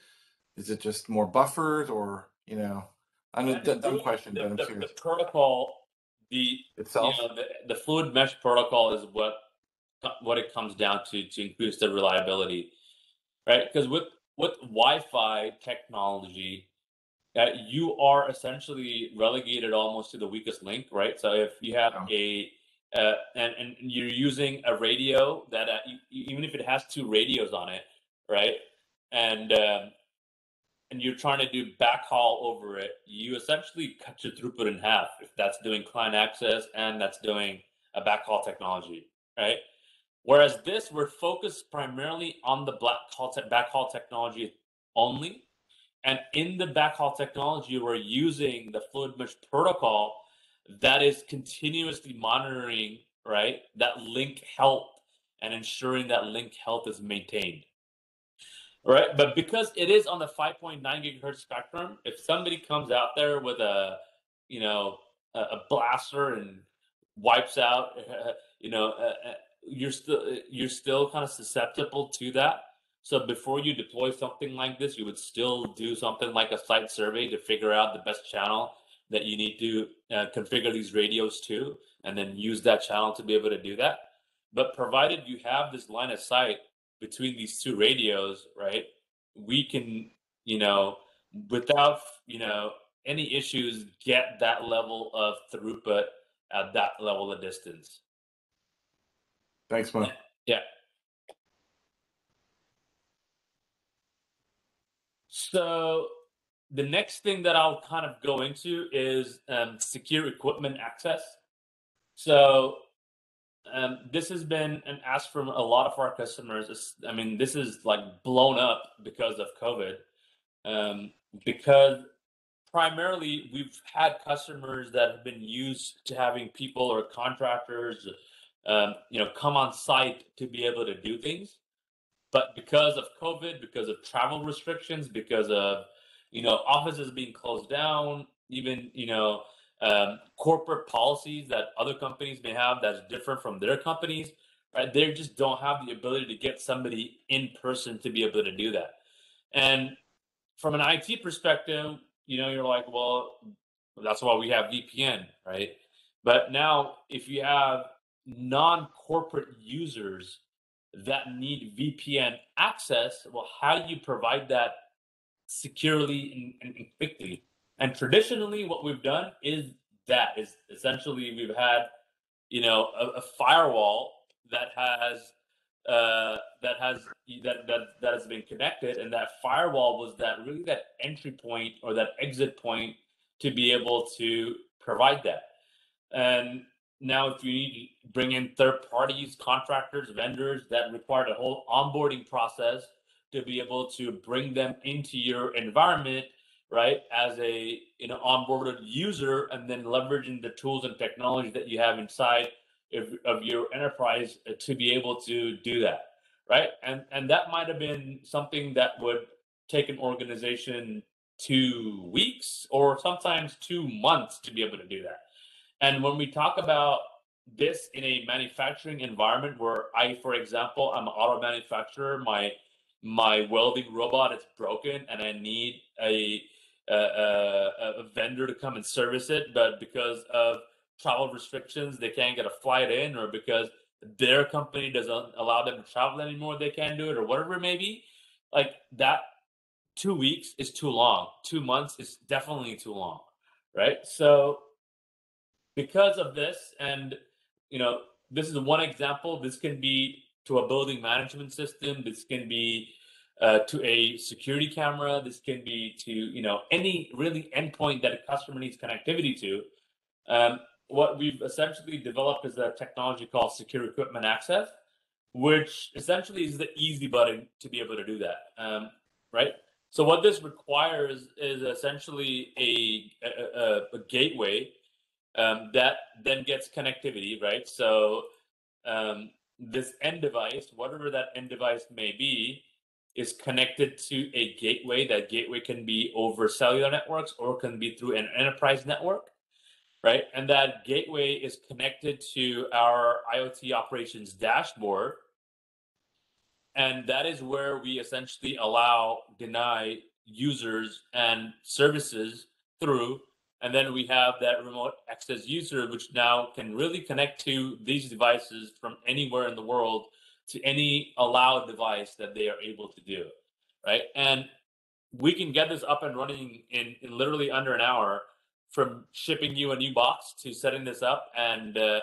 is it just more buffers, or you know, I know d- dumb question, the, but I'm the- curious. the protocol, the Itself. you know, the, the Fluidmesh protocol is what what it comes down to to increase the reliability, right? Because with with Wi-Fi technology, uh, you are essentially relegated almost to the weakest link, right? So if you have a uh, and and you're using a radio that uh, e- even if it has two radios on it, right? And um, and you're trying to do backhaul over it, you essentially cut your throughput in half if that's doing client access and that's doing a backhaul technology, right? Whereas this, we're focused primarily on the backhaul, te- backhaul technology only. And in the backhaul technology, we're using the Fluidmesh protocol that is continuously monitoring, right, that link health and ensuring that link health is maintained right? But because it is on the 5.9 gigahertz spectrum, if somebody comes out there with a, you know, a, a blaster and wipes out, <laughs> you know, uh, uh, you're still you're still kind of susceptible to that. So before you deploy something like this, you would still do something like a site survey to figure out the best channel that you need to uh, configure these radios to, and then use that channel to be able to do that. But provided you have this line of sight between these two radios, right, we can, you know, without, you know, any issues, get that level of throughput at that level of distance. Thanks, man. Yeah. So the next thing that I'll kind of go into is um, secure equipment access. So um, this has been an ask from a lot of our customers. I mean, this is like blown up because of COVID. Um, because primarily we've had customers that have been used to having people or contractors, um, you know, come on site to be able to do things. But because of COVID, because of travel restrictions, because of you know offices being closed down, even you know um, corporate policies that other companies may have that's different from their companies, right? They just don't have the ability to get somebody in person to be able to do that. And from an IT perspective, you know, you're like, well, that's why we have VPN, right? But now, if you have non corporate users that need VPN access, well, how do you provide that securely and, and, quickly? And traditionally, what we've done is that is essentially we've had, you know, a, a firewall that has uh, that has that that that has been connected, and that firewall was that really that entry point or that exit point to be able to provide that. And now, if you need to bring in third parties, contractors, vendors, that require a whole onboarding process to be able to bring them into your environment, right? As a you know onboarded user, and then leveraging the tools and technology that you have inside of, of your enterprise uh, to be able to do that, right? And and that might have been something that would take an organization two weeks or sometimes two months to be able to do that and when we talk about this in a manufacturing environment where I, for example, I'm an auto manufacturer, my my welding robot is broken and I need a a, a, vendor to come and service it, but because of travel restrictions, they can't get a flight in, or because their company doesn't allow them to travel anymore, they can't do it, or whatever it may be. Like that, two weeks is too long. Two months is definitely too long, right? So because of this and you know this is one example. This can be to a building management system. This can be uh, to a security camera. This can be to you know any really endpoint that a customer needs connectivity to. Um, what we've essentially developed is a technology called secure equipment access which essentially is the easy button to be able to do that um, right? So what this requires is essentially a, a, a, a gateway um, that then gets connectivity, right? So um, this end device, whatever that end device may be, is connected to a gateway. That gateway can be over cellular networks or can be through an enterprise network, right? And that gateway is connected to our IoT operations dashboard. And that is where we essentially allow, deny users and services through and then we have that remote access user, which now can really connect to these devices from anywhere in the world to any allowed device that they are able to do. Right. And we can get this up and running in, in literally under an hour from shipping you a new box to setting this up. And uh,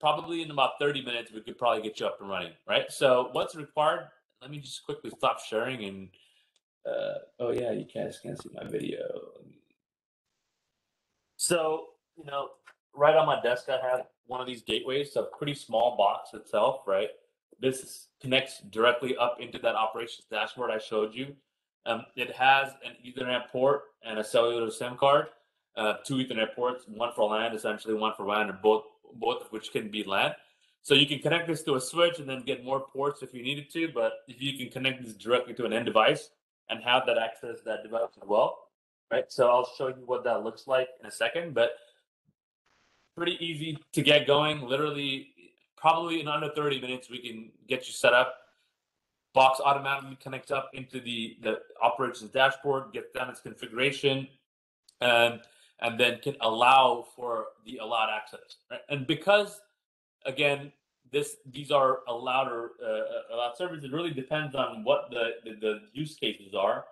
probably in about 30 minutes, we could probably get you up and running. Right. So what's required? Let me just quickly stop sharing and uh, oh yeah, you guys can't see my video. So, you know, right on my desk, I have one of these gateways, so a pretty small box itself, right? This connects directly up into that operations dashboard I showed you. Um, it has an Ethernet port and a cellular SIM card, uh, two Ethernet ports, one for LAN, essentially one for WAN, and both both of which can be LAN. So you can connect this to a switch and then get more ports if you needed to. But if you can connect this directly to an end device and have that access that device as well, right? So I'll show you what that looks like in a second, but pretty easy to get going. Literally, probably in under 30 minutes, we can get you set up. box automatically connects up into the the operations dashboard, gets down its configuration, and and then can allow for the allowed access. Right? And because again, this these are allowed or uh, allowed services. It really depends on what the, the the use cases are.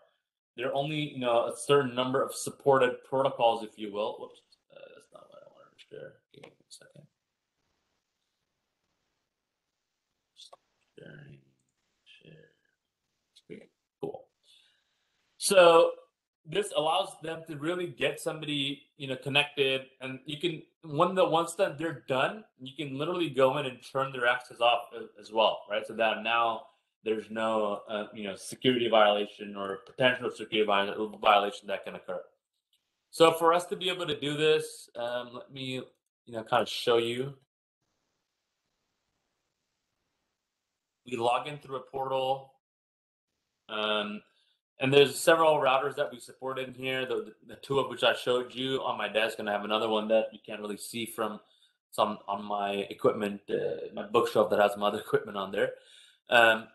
There are only you know a certain number of supported protocols, if you will. Whoops, uh, that's not what I wanted to share. Give me a second. Sharing, share. Cool. So this allows them to really get somebody you know connected and you can when the once that they're done you can literally go in and turn their access off as well right so that now there's no uh, you know security violation or potential security violation that can occur. So for us to be able to do this um, let me you know kind of show you. We log in through a portal um, and there's several routers that we support in here, the, the two of which I showed you on my desk, and I have another one that you can't really see from some on my equipment, uh, my bookshelf that has some other <laughs> equipment on there. Um,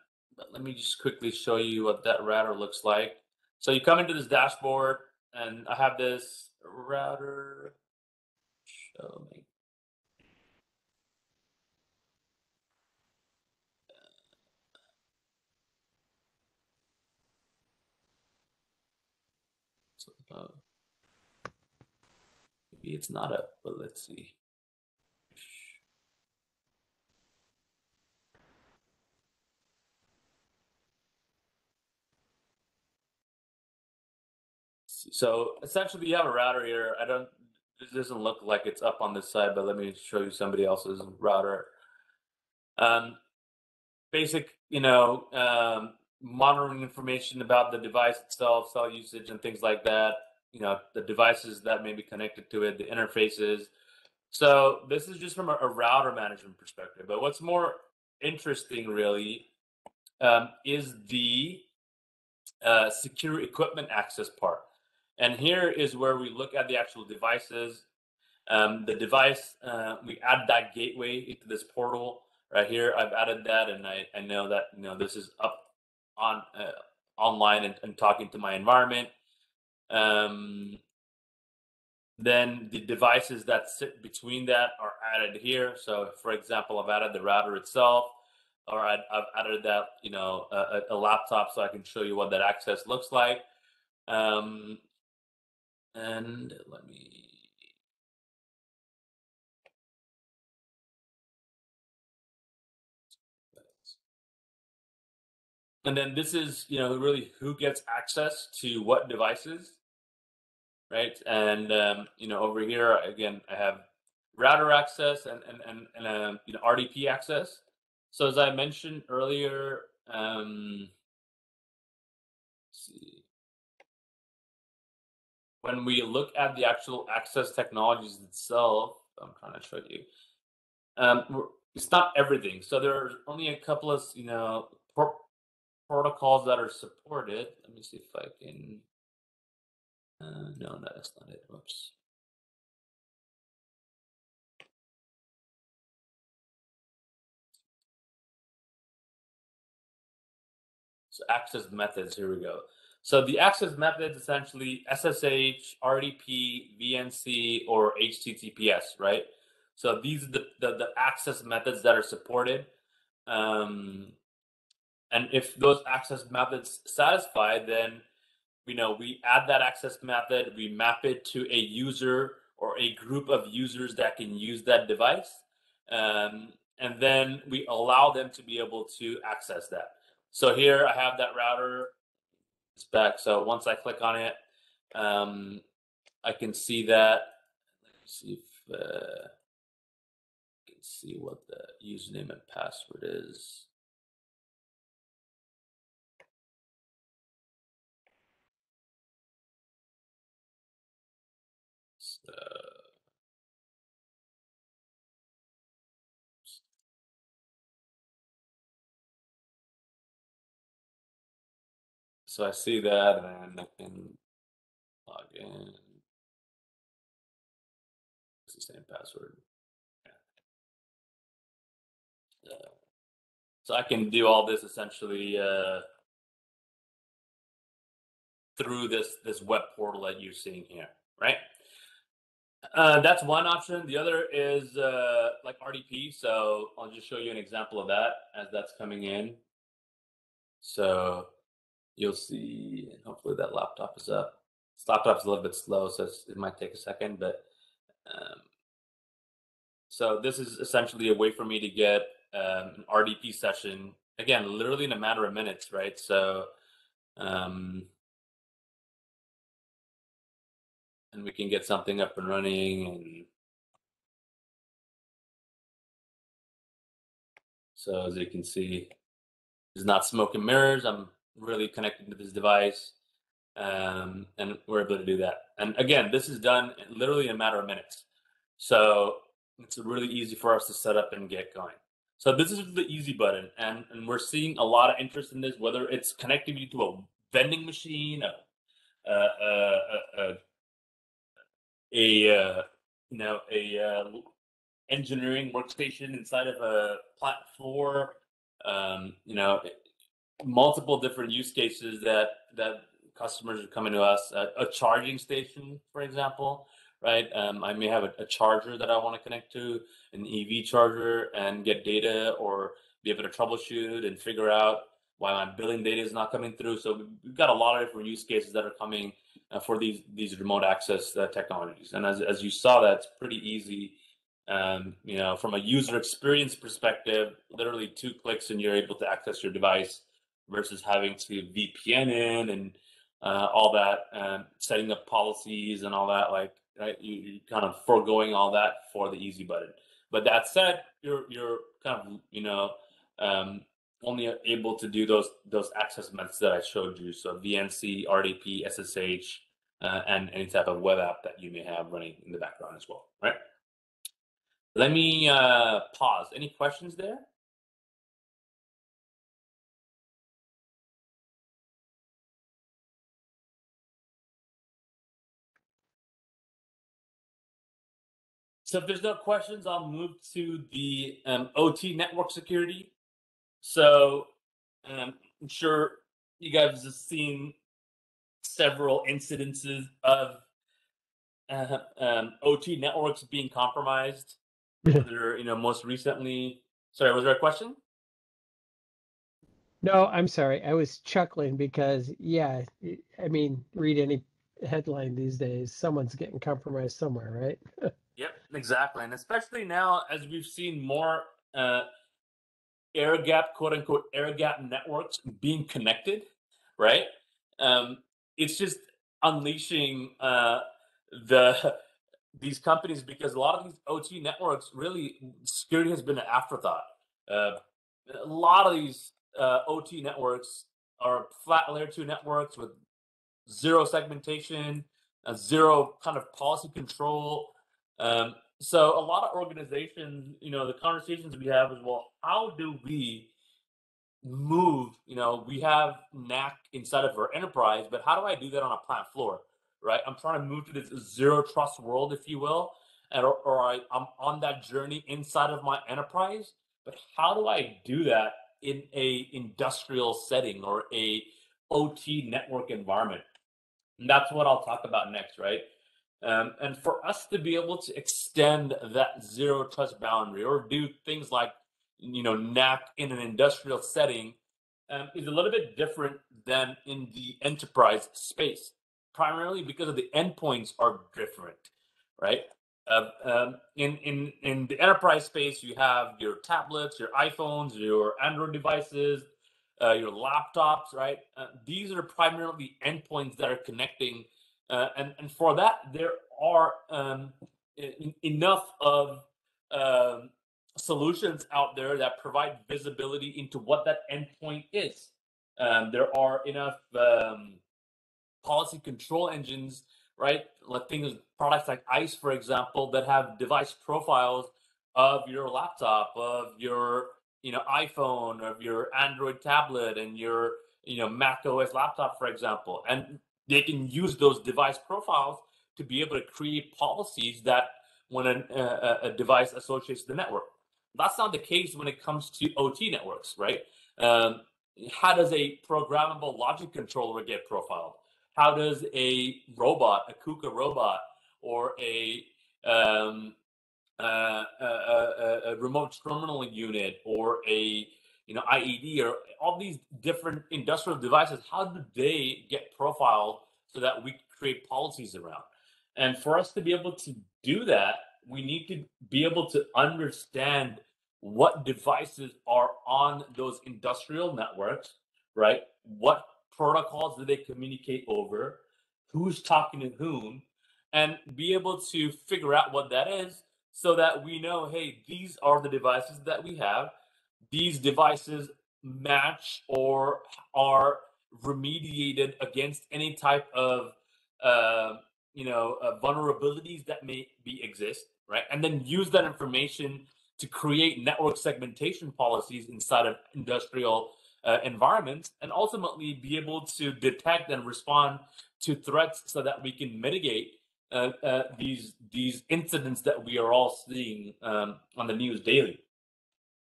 let me just quickly show you what that router looks like. So you come into this dashboard, and I have this router. Show me. Uh, maybe it's not up, but let's see. So essentially, you have a router here. I don't. This doesn't look like it's up on this side, but let me show you somebody else's router. Um, basic, you know, um, monitoring information about the device itself, cell usage, and things like that. You know, the devices that may be connected to it, the interfaces. So this is just from a, a router management perspective. But what's more interesting, really, um, is the uh, secure equipment access part. And here is where we look at the actual devices. Um, the device, uh, we add that gateway into this portal right here. I've added that, and I, I know that you know this is up on uh, online and, and, talking to my environment. Um, then the devices that sit between that are added here. So, for example, I've added the router itself, or i have added that you know a, a, laptop so I can show you what that access looks like. Um, and let me And then this is, you know, really who gets access to what devices, right? And um, you know, over here again, I have router access and and and, and uh, you know RDP access. So as I mentioned earlier, um, when we look at the actual access technologies itself, I'm trying to show you. Um, it's not everything. So there are only a couple of you know protocols that are supported. Let me see if I can. Uh, no, that's not it. Whoops. So access methods, here we go. So the access methods essentially SSH, RDP, VNC, or HTTPS, right? So these are the, the, the access methods that are supported. Um, and if those access methods satisfy, then you know we add that access method, we map it to a user or a group of users that can use that device, um, and then we allow them to be able to access that. So here I have that router. Back. So once I click on it, um, I can see that. Let me see if uh, I can see what the username and password is. So I see that and I can log in. It's the same password. Uh, So I can do all this essentially uh, through this this web portal that you're seeing here, right? Uh, that's one option. The other is uh, like RDP. So I'll just show you an example of that as that's coming in. So you'll see, and hopefully that laptop is up. This laptop's a little bit slow, so it might take a second, but um, so this is essentially a way for me to get um, an RDP session again, literally in a matter of minutes, right? So, um, and we can get something up and running and so as you can see it's not smoke and mirrors i'm really connected to this device um, and we're able to do that and again this is done literally in a matter of minutes so it's really easy for us to set up and get going so this is the easy button and, and we're seeing a lot of interest in this whether it's connecting you to a vending machine a, a, a, a you know a uh, engineering workstation inside of a platform. Um, you know, multiple different use cases that that customers are coming to us. Uh, a charging station, for example, right? Um, I may have a, a charger that I want to connect to, an EV charger, and get data or be able to troubleshoot and figure out why my billing data is not coming through. So we've got a lot of different use cases that are coming uh, for these these remote access uh, technologies. And as as you saw, that's pretty easy. Um, you know, from a user experience perspective, literally two clicks and you're able to access your device versus having to VPN in and uh, all that, um, setting up policies and all that. Like, right, you, you kind of foregoing all that for the easy button. But that said, you're you're kind of you know um, only able to do those those access methods that I showed you. So VNC, RDP, SSH, uh, and any type of web app that you may have running in the background as well, right? Let me uh, pause. Any questions there? So if there's no questions, I'll move to the um, OT network security. So um, I'm sure you guys have seen several incidences of uh, um, OT networks being compromised. There, you know, most recently. Sorry, was there a question? No, I'm sorry. I was chuckling because, yeah, I mean, read any headline these days, someone's getting compromised somewhere, right? <laughs> yep, exactly. And especially now, as we've seen more uh, air gap, quote unquote, air gap networks being connected, right? Um, it's just unleashing uh, the <laughs> these companies because a lot of these OT networks really security has been an afterthought. Uh, a lot of these uh, OT networks are flat layer two networks with zero segmentation, zero kind of policy control. Um, so a lot of organizations, you know, the conversations we have is, well, how do we move? You know, we have NAC inside of our enterprise, but how do I do that on a plant floor? Right? I'm trying to move to this zero trust world, if you will, and or, or I, I'm on that journey inside of my enterprise. But how do I do that in a industrial setting or a OT network environment? And that's what I'll talk about next, right? Um, and for us to be able to extend that zero touch boundary or do things like, you know, NAC in an industrial setting um, is a little bit different than in the enterprise space, primarily because of the endpoints are different, right? Uh, um, in in in the enterprise space, you have your tablets, your iPhones, your Android devices, uh, your laptops, right? Uh, these are primarily endpoints that are connecting uh, and, and for that, there are um, in, enough of um, solutions out there that provide visibility into what that endpoint is. Um, there are enough um, policy control engines, right? Like things, products like ISE, for example, that have device profiles of your laptop, of your you know iPhone, of your Android tablet, and your you know Mac OS laptop, for example. And they can use those device profiles to be able to create policies that when a, a, a device associates the network. That's not the case when it comes to OT networks, right? Um, how does a programmable logic controller get profiled? How does a robot, a KUKA robot, or a um, uh, a, a, a, remote terminal unit or a you know IED or all these different industrial devices, how do they get profiled so that we create policies around? And for us to be able to do that, we need to be able to understand what devices are on those industrial networks, right? What protocols do they communicate over? Who's talking to whom? And be able to figure out what that is so that we know, hey, these are the devices that we have. These devices match or are remediated against any type of uh, you know uh, vulnerabilities that may be exist right and then use that information to create network segmentation policies inside of industrial uh, environments and ultimately be able to detect and respond to threats so that we can mitigate uh, uh, these these incidents that we are all seeing um, on the news daily.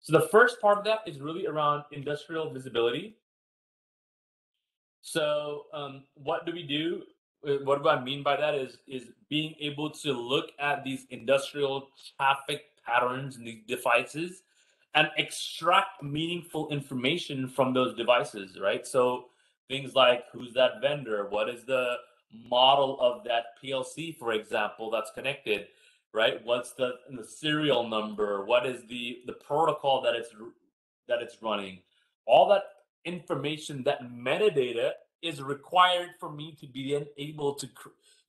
So the first part of that is really around industrial visibility. So um, what do we do? Uh, what do I mean by that? Is is being able to look at these industrial traffic patterns and these devices and extract meaningful information from those devices, right? So things like who's that vendor, what is the model of that PLC, for example, that's connected, right? What's the the serial number? What is the the protocol that it's that it's running? All that information, that metadata, is required for me to be able to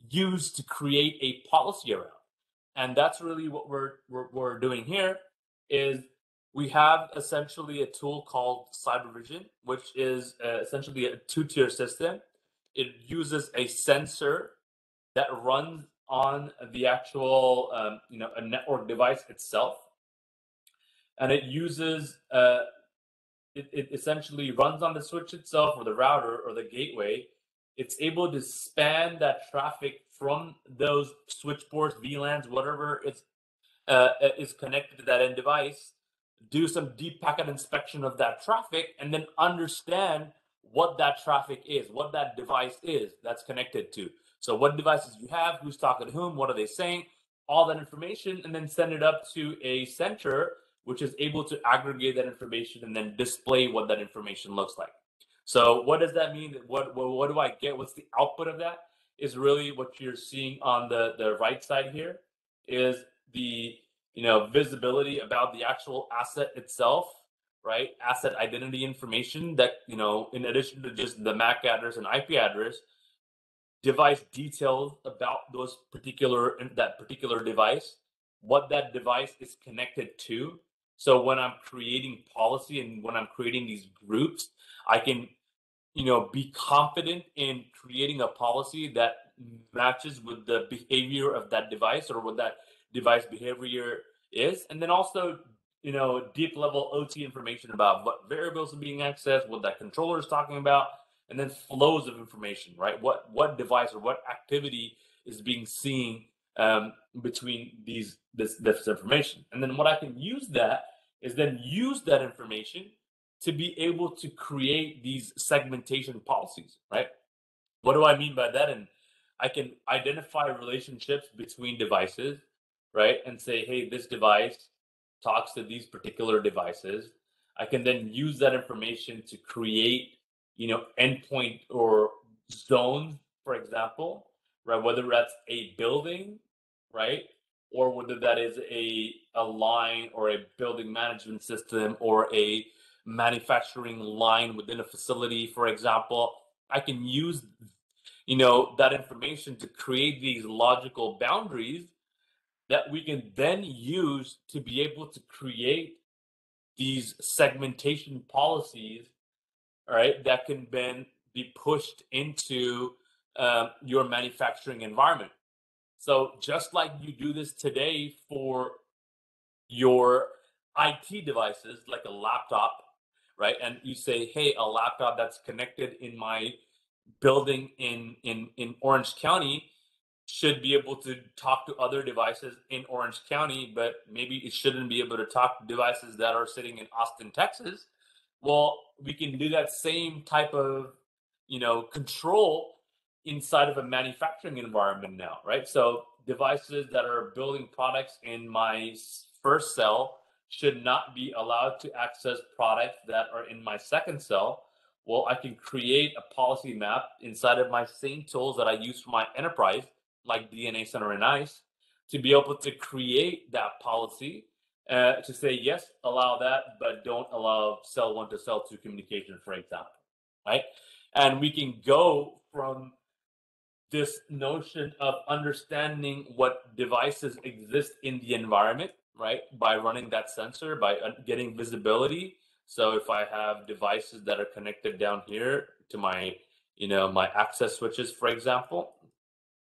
use to create a policy around. And that's really what we're, we're we're doing here. Is we have essentially a tool called Cyber Vision, which is uh, essentially a two-tier system it uses a sensor that runs on the actual um, you know a network device itself and it uses uh, it, it essentially runs on the switch itself or the router or the gateway it's able to span that traffic from those switchboards vlans whatever it's uh, is connected to that end device do some deep packet inspection of that traffic and then understand what that traffic is, what that device is that's connected to. So, what devices you have, who's talking to whom, what are they saying, all that information, and then send it up to a center which is able to aggregate that information and then display what that information looks like. So, what does that mean? What, what, what do I get? What's the output of that? Is really what you're seeing on the, the right side here is the you know visibility about the actual asset itself right? Asset identity information that, you know, in addition to just the MAC address and IP address, device details about those particular that particular device, what that device is connected to. So when I'm creating policy and when I'm creating these groups, I can, you know, be confident in creating a policy that matches with the behavior of that device or what that device behavior is, and then also you know, deep level OT information about what variables are being accessed, what that controller is talking about, and then flows of information, right? What what device or what activity is being seen um, between these this this information, and then what I can use that is then use that information to be able to create these segmentation policies, right? What do I mean by that? And I can identify relationships between devices, right? And say, hey, this device talks to these particular devices. I can then use that information to create, you know, endpoint or zone, for example, right? Whether that's a building, right? Or whether that is a, a line or a building management system or a manufacturing line within a facility, for example, I can use, you know, that information to create these logical boundaries that we can then use to be able to create these segmentation policies, right, that can then be pushed into um, your manufacturing environment. So just like you do this today for your IT devices, like a laptop, right? And you say, hey, a laptop that's connected in my building in in in Orange County should be able to talk to other devices in Orange County, but maybe it shouldn't be able to talk to devices that are sitting in Austin, Texas. Well, we can do that same type of, you know, control inside of a manufacturing environment now, right? So devices that are building products in my first cell should not be allowed to access products that are in my second cell. Well, I can create a policy map inside of my same tools that I use for my enterprise like DNA Center and ISE to be able to create that policy uh, to say yes, allow that, but don't allow cell one to cell two communication, for example, right? And we can go from this notion of understanding what devices exist in the environment, right, by running that sensor, by getting visibility. So if I have devices that are connected down here to my, you know, my access switches, for example,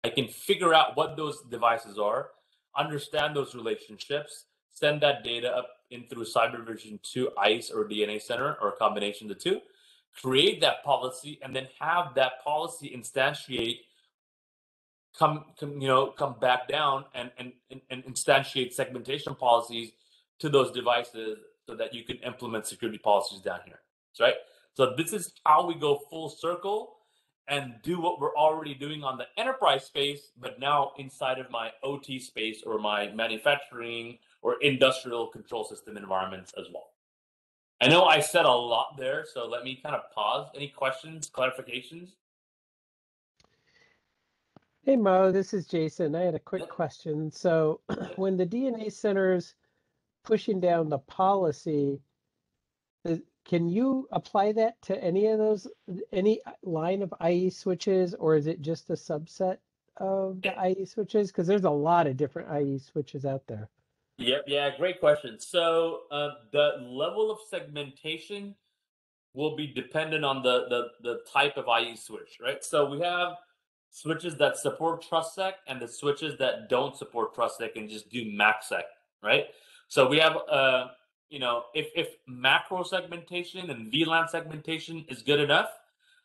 I can figure out what those devices are, understand those relationships, send that data up in through Cyber Vision to ISE or DNA Center or a combination of the two, create that policy, and then have that policy instantiate come, come you know come back down and, and and instantiate segmentation policies to those devices so that you can implement security policies down here right? So this is how we go full circle and do what we're already doing on the enterprise space, but now inside of my OT space or my manufacturing or industrial control system environments as well. I know I said a lot there, so let me kind of pause. Any questions, clarifications? Hey Mo, this is Jason. I had a quick question. So <clears throat> when the DNA center's pushing down the policy, uh, can you apply that to any of those, any line of IE switches, or is it just a subset of the IE switches? Because there's a lot of different IE switches out there. Yep, yeah, great question. So uh, the level of segmentation will be dependent on the, the the type of IE switch, right? So we have switches that support TrustSec and the switches that don't support TrustSec and just do MACsec, right? So we have uh, you know, if if macro segmentation and VLAN segmentation is good enough,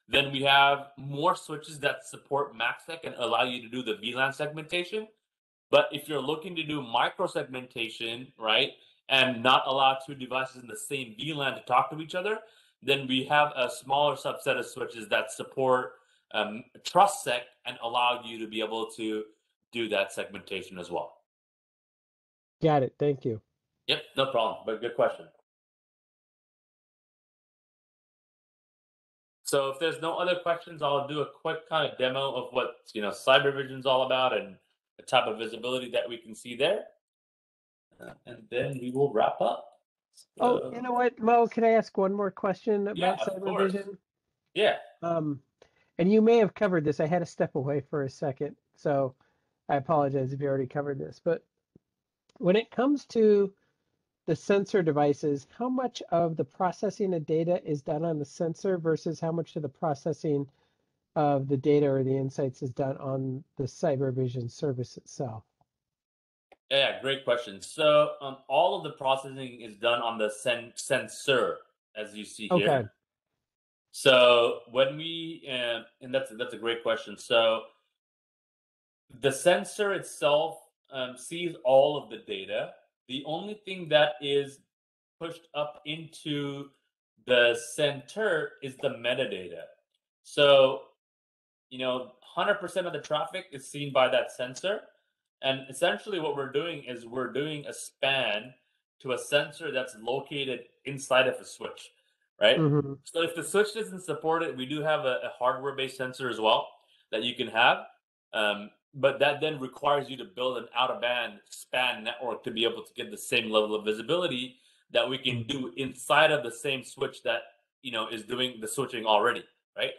then we have more switches that support MACsec and allow you to do the VLAN segmentation. But if you're looking to do micro segmentation, right, and not allow two devices in the same VLAN to talk to each other, then we have a smaller subset of switches that support um, TrustSec and allow you to be able to do that segmentation as well. Got it. Thank you. Yep, no problem. But good question. So if there's no other questions, I'll do a quick kind of demo of what you know Cyber Vision is all about and the type of visibility that we can see there, uh, and then we will wrap up. So, oh, you know what, Mo? Can I ask one more question about yeah, Cyber Vision? Yeah. Um, and you may have covered this. I had to step away for a second, so I apologize if you already covered this. But when it comes to the sensor devices, how much of the processing of data is done on the sensor versus how much of the processing of the data or the insights is done on the Cyber Vision service itself? Yeah, great question. So um, all of the processing is done on the sen- sensor, as you see here. Okay. So when we uh, and that's that's a great question. So the sensor itself um, sees all of the data the only thing that is pushed up into the center is the metadata. So, you know, 100% of the traffic is seen by that sensor. And essentially, what we're doing is we're doing a span to a sensor that's located inside of a switch, right? Mm-hmm. So, if the switch doesn't support it, we do have a, a hardware based sensor as well that you can have. Um, but that then requires you to build an out of band span network to be able to get the same level of visibility that we can do inside of the same switch that you know is doing the switching already right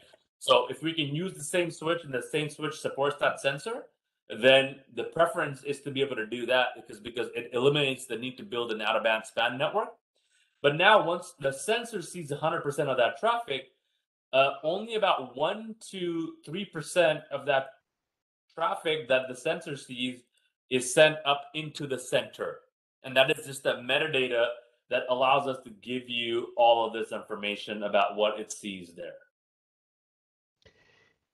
so if we can use the same switch and the same switch supports that sensor then the preference is to be able to do that because because it eliminates the need to build an out of band span network but now once the sensor sees 100% of that traffic uh, only about 1 to 3% of that traffic that the sensor sees is sent up into the center. And that is just the metadata that allows us to give you all of this information about what it sees there.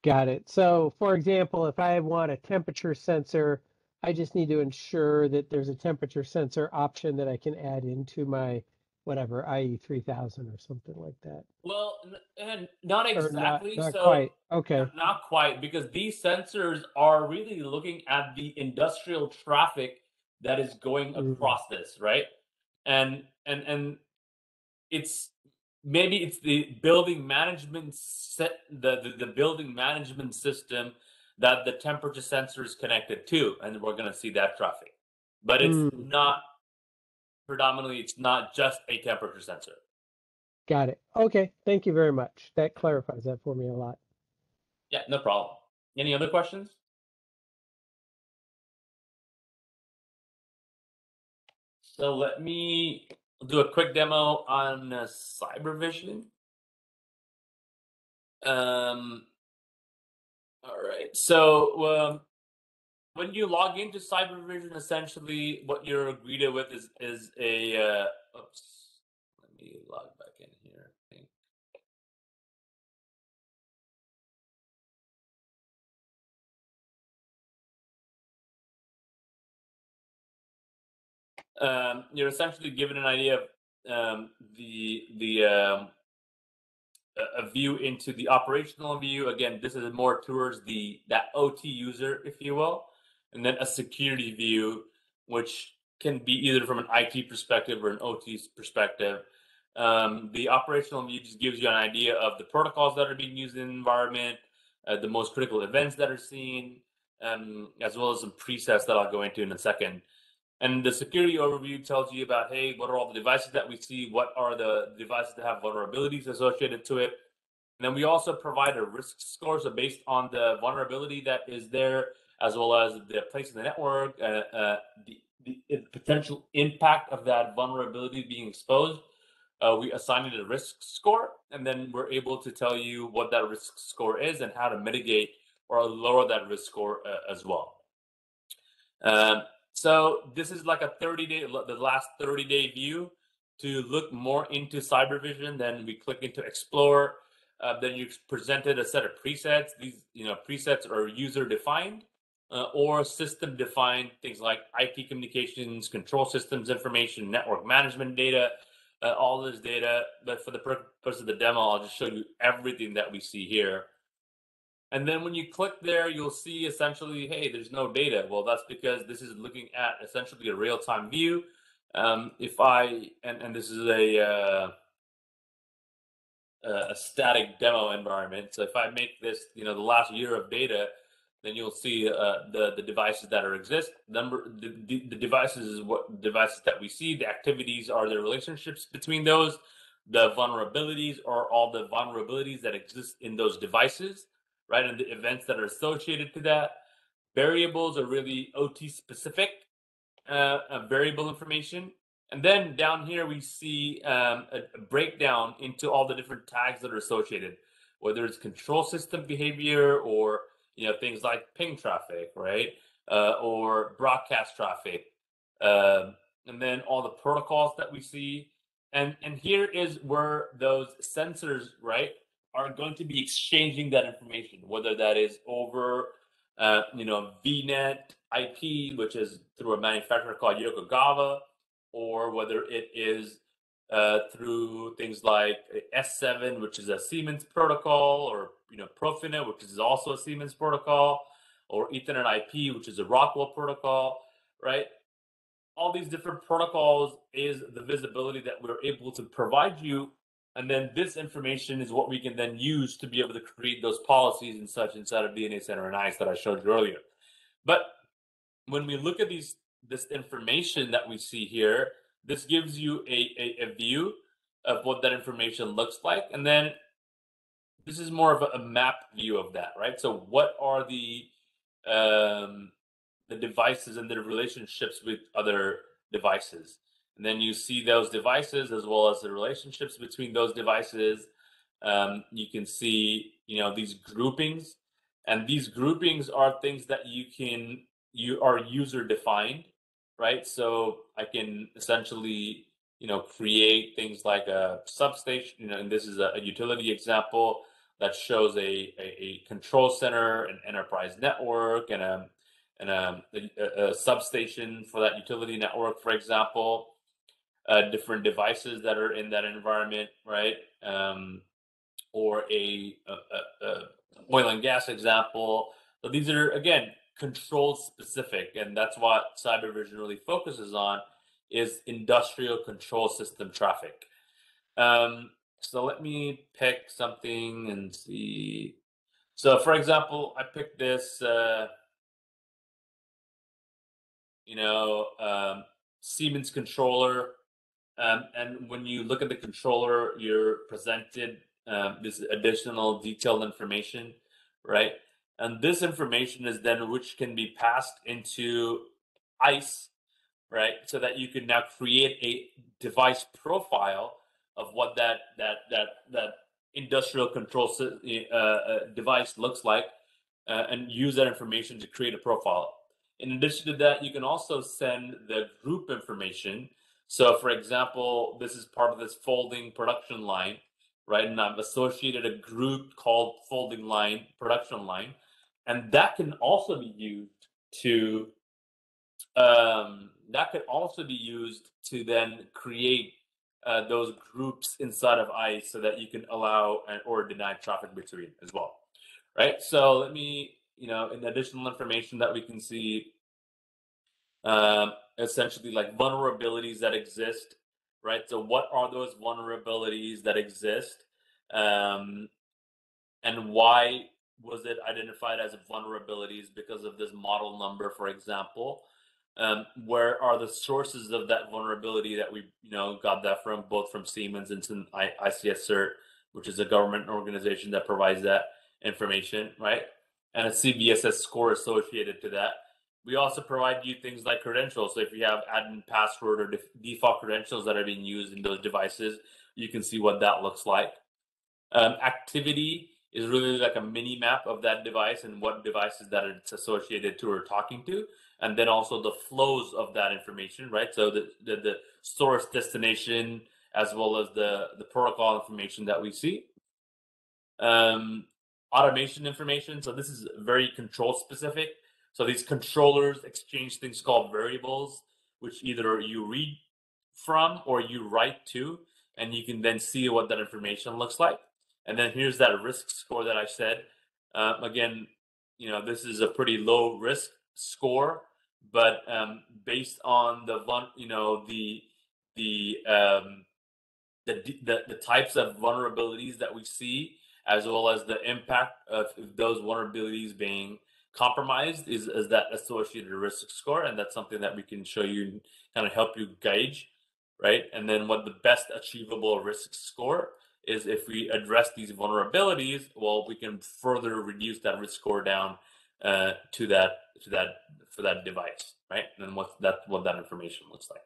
Got it. So, for example, if I want a temperature sensor, I just need to ensure that there's a temperature sensor option that I can add into my whatever IE three thousand or something like that. Well, n- not Or not, exactly. not so quite. Okay. not quite because these sensors are really looking at the industrial traffic that is going Mhm. across this, right? And and and it's maybe it's the building management set the, the, the building management system that the temperature sensor is connected to and we're going to see that traffic but it's Mm. not predominantly it's not just a temperature sensor Got it. Okay. Thank you very much. That clarifies that for me a lot. yeah no problem any other questions so let me do a quick demo on uh, Cyber Vision um all right so um, when you log into Cyber Vision essentially what you're greeted with is is a uh, oops let me log um, you're essentially given an idea of um, the the um, a view into the operational view. Again, this is more towards the that OT user, if you will, and then a security view, which can be either from an IT perspective or an OT perspective. Um, the operational view just gives you an idea of the protocols that are being used in the environment, uh, the most critical events that are seen, um, as well as some presets that I'll go into in a second. And the security overview tells you about, hey, what are all the devices that we see? What are the devices that have vulnerabilities associated to it? And then we also provide a risk score. So based on the vulnerability that is there, as well as the place in the network, uh, uh, the, the potential impact of that vulnerability being exposed, uh, we assign it a risk score. And then we're able to tell you what that risk score is and how to mitigate or lower that risk score uh, as well. Um, so this is like a 30 day, the last 30 day view to look more into Cyber Vision. Then we click into explore. Uh, then you presented a set of presets. These, you know, presets are user defined uh, or system defined. Things like IT communications, control systems information, network management data, uh, all this data. But for the purpose of the demo, I'll just show you everything that we see here. And then when you click there, you'll see essentially, hey, there's no data. Well, that's because this is looking at essentially a real-time view. Um, if I and and this is a uh, a static demo environment. So if I make this, you know, the last year of data, then you'll see uh, the the devices that are exist. Number the, the, devices is what devices that we see. The activities are the relationships between those. The vulnerabilities are all the vulnerabilities that exist in those devices right? And the events that are associated to that. Variables are really OT specific uh, uh, variable information. And then down here, we see um, a, a breakdown into all the different tags that are associated, whether it's control system behavior or you know things like ping traffic, right? Uh, or broadcast traffic, um, and then all the protocols that we see. And and here is where those sensors, right, are going to be exchanging that information, whether that is over, uh, you know, VNet IP, which is through a manufacturer called Yokogawa, or whether it is uh, through things like S7, which is a Siemens protocol, or you know, Profinet, which is also a Siemens protocol, or Ethernet IP, which is a Rockwell protocol, right? All these different protocols is the visibility that we're able to provide you and then this information is what we can then use to be able to create those policies and such inside of DNA Center and ISE that I showed you earlier. But when we look at these this information that we see here, this gives you a, a, a view of what that information looks like. And then this is more of a, a map view of that, right? So what are the um, the devices and their relationships with other devices? And then you see those devices as well as the relationships between those devices. Um, you can see, you know, these groupings, and these groupings are things that you can you are user defined, right? So I can essentially, you know, create things like a substation. You know, and this is a, a utility example, that shows a, a, a control center, an enterprise network, and a and a, a, a substation for that utility network, for example. Uh, different devices that are in that environment, right? Um, or a, a, a, oil and gas example. So these are again control specific, and that's what cyber really focuses on is industrial control system traffic. Um, so let me pick something and see. So for example, I picked this, uh, you know, um, Siemens controller. Um, and when you look at the controller, you're presented um, this additional detailed information, right? And this information is then which can be passed into ISE, right? So that you can now create a device profile of what that that that that industrial control uh, uh, device looks like, uh, and use that information to create a profile. In addition to that, you can also send the group information. So, for example, this is part of this folding production line right? And I've associated a group called folding line, production line, and that can also be used to um, that could also be used to then create uh, those groups inside of ISE so that you can allow and, or deny traffic between as well, right? So let me, you know, in additional information that we can see, um, essentially like vulnerabilities that exist right? So, what are those vulnerabilities that exist, um, and why was it identified as vulnerabilities because of this model number, for example? Um, where are the sources of that vulnerability that we, you know, got that from, both from Siemens and from ICS CERT, which is a government organization that provides that information, right? And a CVSS score associated to that we also provide you things like credentials. So if you have admin password or def- default credentials that are being used in those devices, you can see what that looks like. Um, activity is really like a mini map of that device and what devices that it's associated to or talking to, and then also the flows of that information, right? So the the, the source destination as well as the the protocol information that we see. Um, automation information. So this is very control specific. So these controllers exchange things called variables, which either you read from or you write to, and you can then see what that information looks like. And then here's that risk score that I said. Uh, again, you know, this is a pretty low risk score, but um, based on the you know the the um, the, the the types of vulnerabilities that we see, as well as the impact of those vulnerabilities being compromised is, is that associated risk score and that's something that we can show you kind of help you gauge right? And then what the best achievable risk score is if we address these vulnerabilities well we can further reduce that risk score down uh, to that to that for that device right? And what that what that information looks like.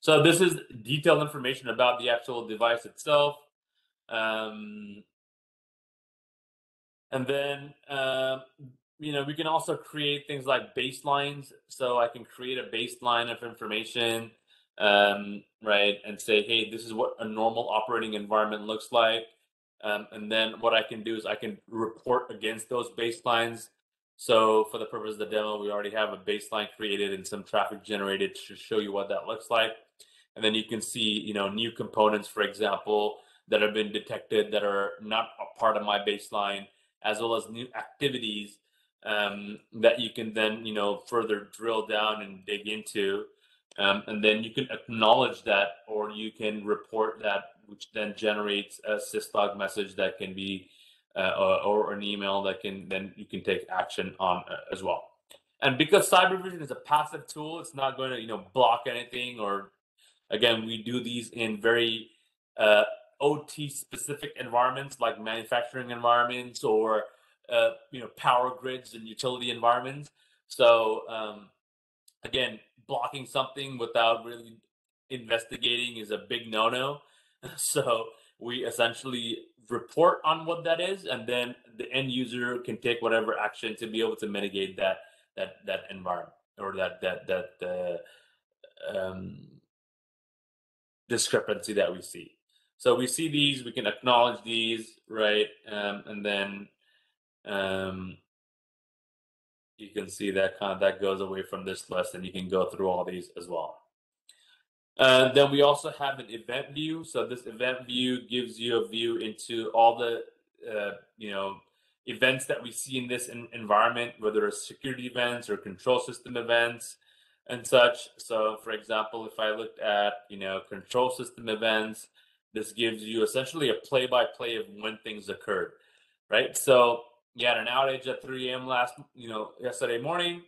So this is detailed information about the actual device itself um, and then um, you know, we can also create things like baselines. So I can create a baseline of information, um, right, and say, hey, this is what a normal operating environment looks like. Um, and then what I can do is I can report against those baselines. So for the purpose of the demo, we already have a baseline created and some traffic generated to show you what that looks like. And then you can see, you know, new components, for example, that have been detected that are not a part of my baseline, as well as new activities um, that you can then you know further drill down and dig into um, and then you can acknowledge that or you can report that which then generates a syslog message that can be uh, or, or, an email that can then you can take action on uh, as well. And because cyber is a passive tool it's not going to you know block anything or again we do these in very uh, ot specific environments like manufacturing environments or uh, you know power grids and utility environments. So um, again, blocking something without really investigating is a big no-no. <laughs> So we essentially report on what that is, and then the end user can take whatever action to be able to mitigate that that that environment or that that that uh, um, discrepancy that we see. So we see these, we can acknowledge these, right? Um, and then um, you can see that kind of that goes away from this list and you can go through all these as well. Uh, then we also have an event view. So this event view gives you a view into all the uh, you know events that we see in this in- environment, whether it's security events or control system events and such. So, for example, if I looked at you know control system events, this gives you essentially a play-by-play of when things occurred, right? So you had an outage at 3 a.m. last, you know, yesterday morning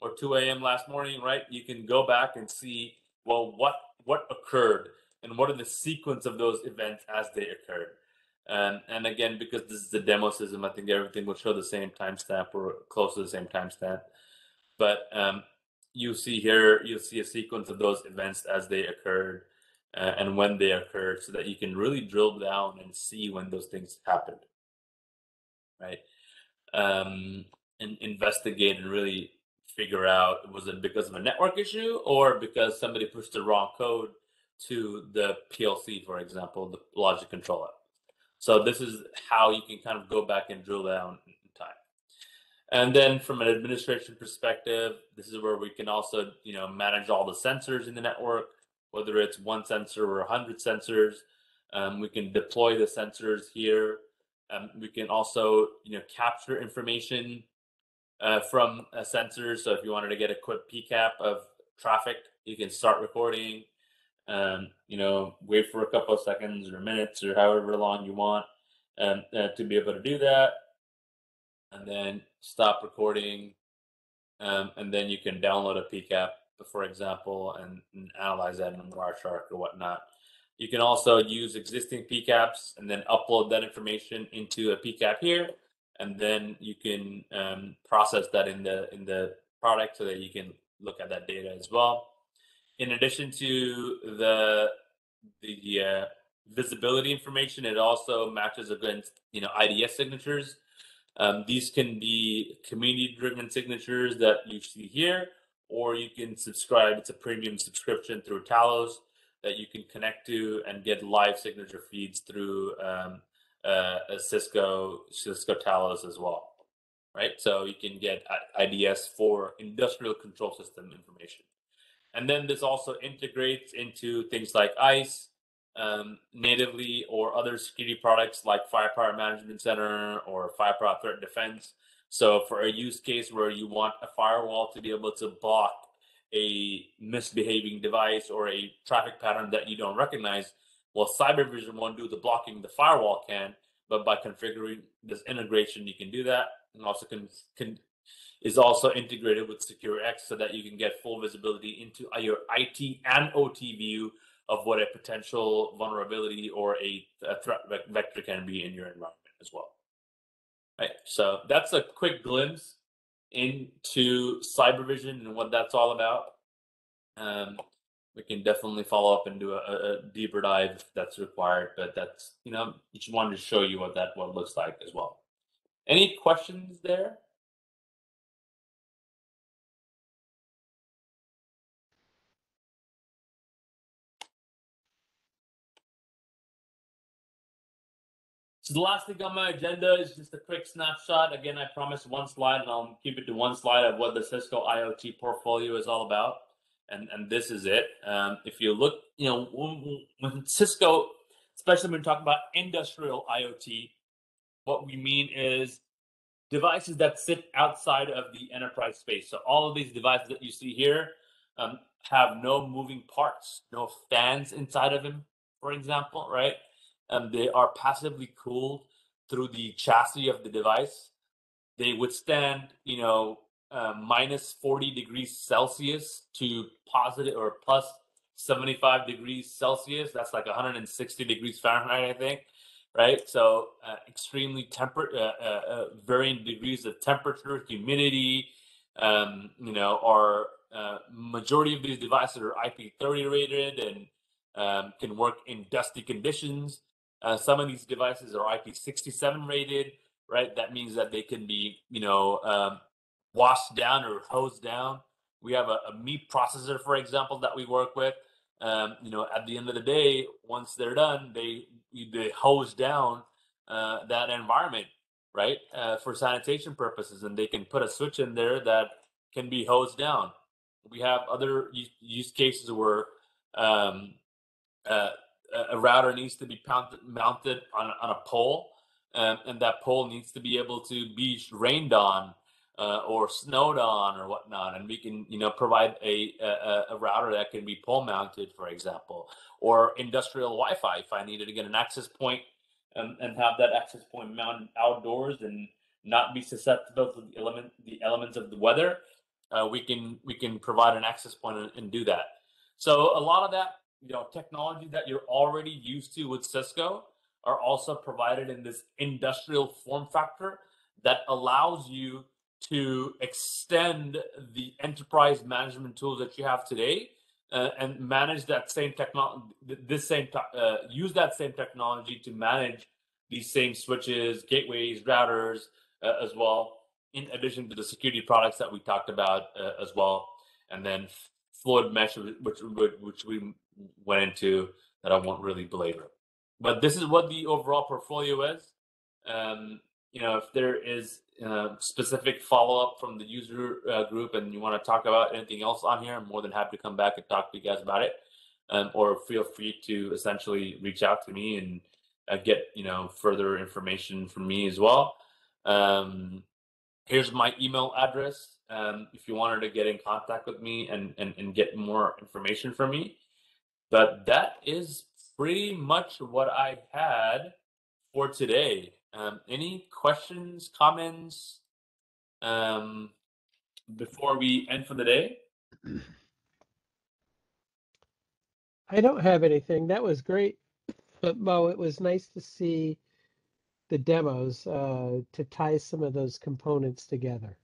or 2 a.m. last morning, right? You can go back and see, well, what what occurred and what are the sequence of those events as they occurred. Um, and again, because this is the demo system, I think everything will show the same timestamp or close to the same timestamp. But um, you see here, you'll see a sequence of those events as they occurred uh, and when they occurred so that you can really drill down and see when those things happened. Right um, and investigate and really figure out was it because of a network issue or because somebody pushed the wrong code to the PLC, for example, the logic controller. So this is how you can kind of go back and drill down in time. And then from an administration perspective, this is where we can also, you know, manage all the sensors in the network, whether it's one sensor or a hundred sensors. Um, we can deploy the sensors here um, we can also, you know, capture information uh, from a sensor. So if you wanted to get a quick PCAP of traffic, you can start recording. Um, you know, wait for a couple of seconds or minutes or however long you want um, uh, to be able to do that, and then stop recording. Um, and then you can download a PCAP, for example, and, and analyze that in Wireshark or whatnot. You can also use existing PCAPs and then upload that information into a PCAP here, and then you can um, process that in the in the product so that you can look at that data as well. In addition to the the uh, visibility information, it also matches against you know IDS signatures. Um, these can be community-driven signatures that you see here, or you can subscribe. It's a premium subscription through Talos that you can connect to and get live signature feeds through um, uh, Cisco Cisco Talos as well, right? So you can get IDS for industrial control system information, and then this also integrates into things like ISE um, natively or other security products like Firepower Management Center or Firepower Threat Defense. So for a use case where you want a firewall to be able to block a misbehaving device or a traffic pattern that you don't recognize, well, Cyber Vision won't do the blocking, the firewall can, but by configuring this integration, you can do that. And also can, can is also integrated with SecureX so that you can get full visibility into your IT and OT view of what a potential vulnerability or a, a threat vector can be in your environment as well. Right. So that's a quick glimpse into Cyber Vision and what that's all about, um, we can definitely follow up and do a, a, deeper dive if that's required. But that's you know, just wanted to show you what that what looks like as well. Any questions there? So the last thing on my agenda is just a quick snapshot. Again, I promised one slide, and I'll keep it to one slide of what the Cisco IoT portfolio is all about. And and this is it. Um, if you look, you know, when, Cisco, especially when we talk about industrial IoT, what we mean is devices that sit outside of the enterprise space. So all of these devices that you see here um, have no moving parts, no fans inside of them, for example, right? And they are passively cooled through the chassis of the device. They withstand, you know, uh, minus 40 degrees Celsius to positive or plus 75 degrees Celsius. That's like 160 degrees Fahrenheit, I think. Right. So uh, extremely temperate, uh, uh, uh, varying degrees of temperature, humidity. Um, you know, our uh, majority of these devices are IP30 rated and um, can work in dusty conditions. Uh, some of these devices are IP67 rated, right? That means that they can be, you know, um, washed down or hosed down. We have a, a, meat processor, for example, that we work with. um, you know, at the end of the day, once they're done, they they hose down uh, that environment, right, uh, for sanitation purposes, and they can put a switch in there that can be hosed down. We have other use, cases where um, uh, a router needs to be mounted, on, on a pole, um, and that pole needs to be able to be rained on uh, or snowed on or whatnot, and we can you know provide a, a, a router that can be pole mounted, for example, or industrial Wi-Fi if I needed to get an access point and, and have that access point mounted outdoors and not be susceptible to the element the elements of the weather. Uh, we can we can provide an access point and, and do that. So a lot of that you know technology that you're already used to with Cisco are also provided in this industrial form factor that allows you to extend the enterprise management tools that you have today uh, and manage that same technology this same uh, use that same technology to manage these same switches gateways routers uh, as well in addition to the security products that we talked about uh, as well. And then Fluidmesh which which we went into that i won't really belabor but this is what the overall portfolio is um, you know, if there is uh, specific follow up from the user uh, group and you want to talk about anything else on here, I'm more than happy to come back and talk to you guys about it. Um, or feel free to essentially reach out to me and uh, get you know further information from me as well. Um, here's my email address um, if you wanted to get in contact with me and, and, and get more information from me. But that is pretty much what I had for today. Um, any questions, comments um, before we end for the day? <clears throat> I don't have anything. That was great. But Mo, it was nice to see the demos uh, to tie some of those components together.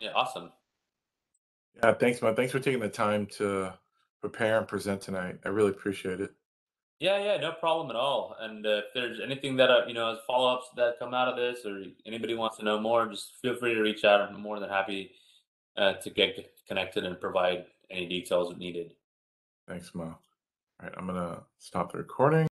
Yeah, awesome. Yeah, thanks, Mo. Thanks for taking the time to prepare and present tonight. I really appreciate it. Yeah, yeah, no problem at all. And uh, if there's anything that uh, you know, as follow-ups that come out of this, or anybody wants to know more, just feel free to reach out. I'm more than happy uh, to get connected and provide any details needed. Thanks, Mo. All right, I'm gonna stop the recording.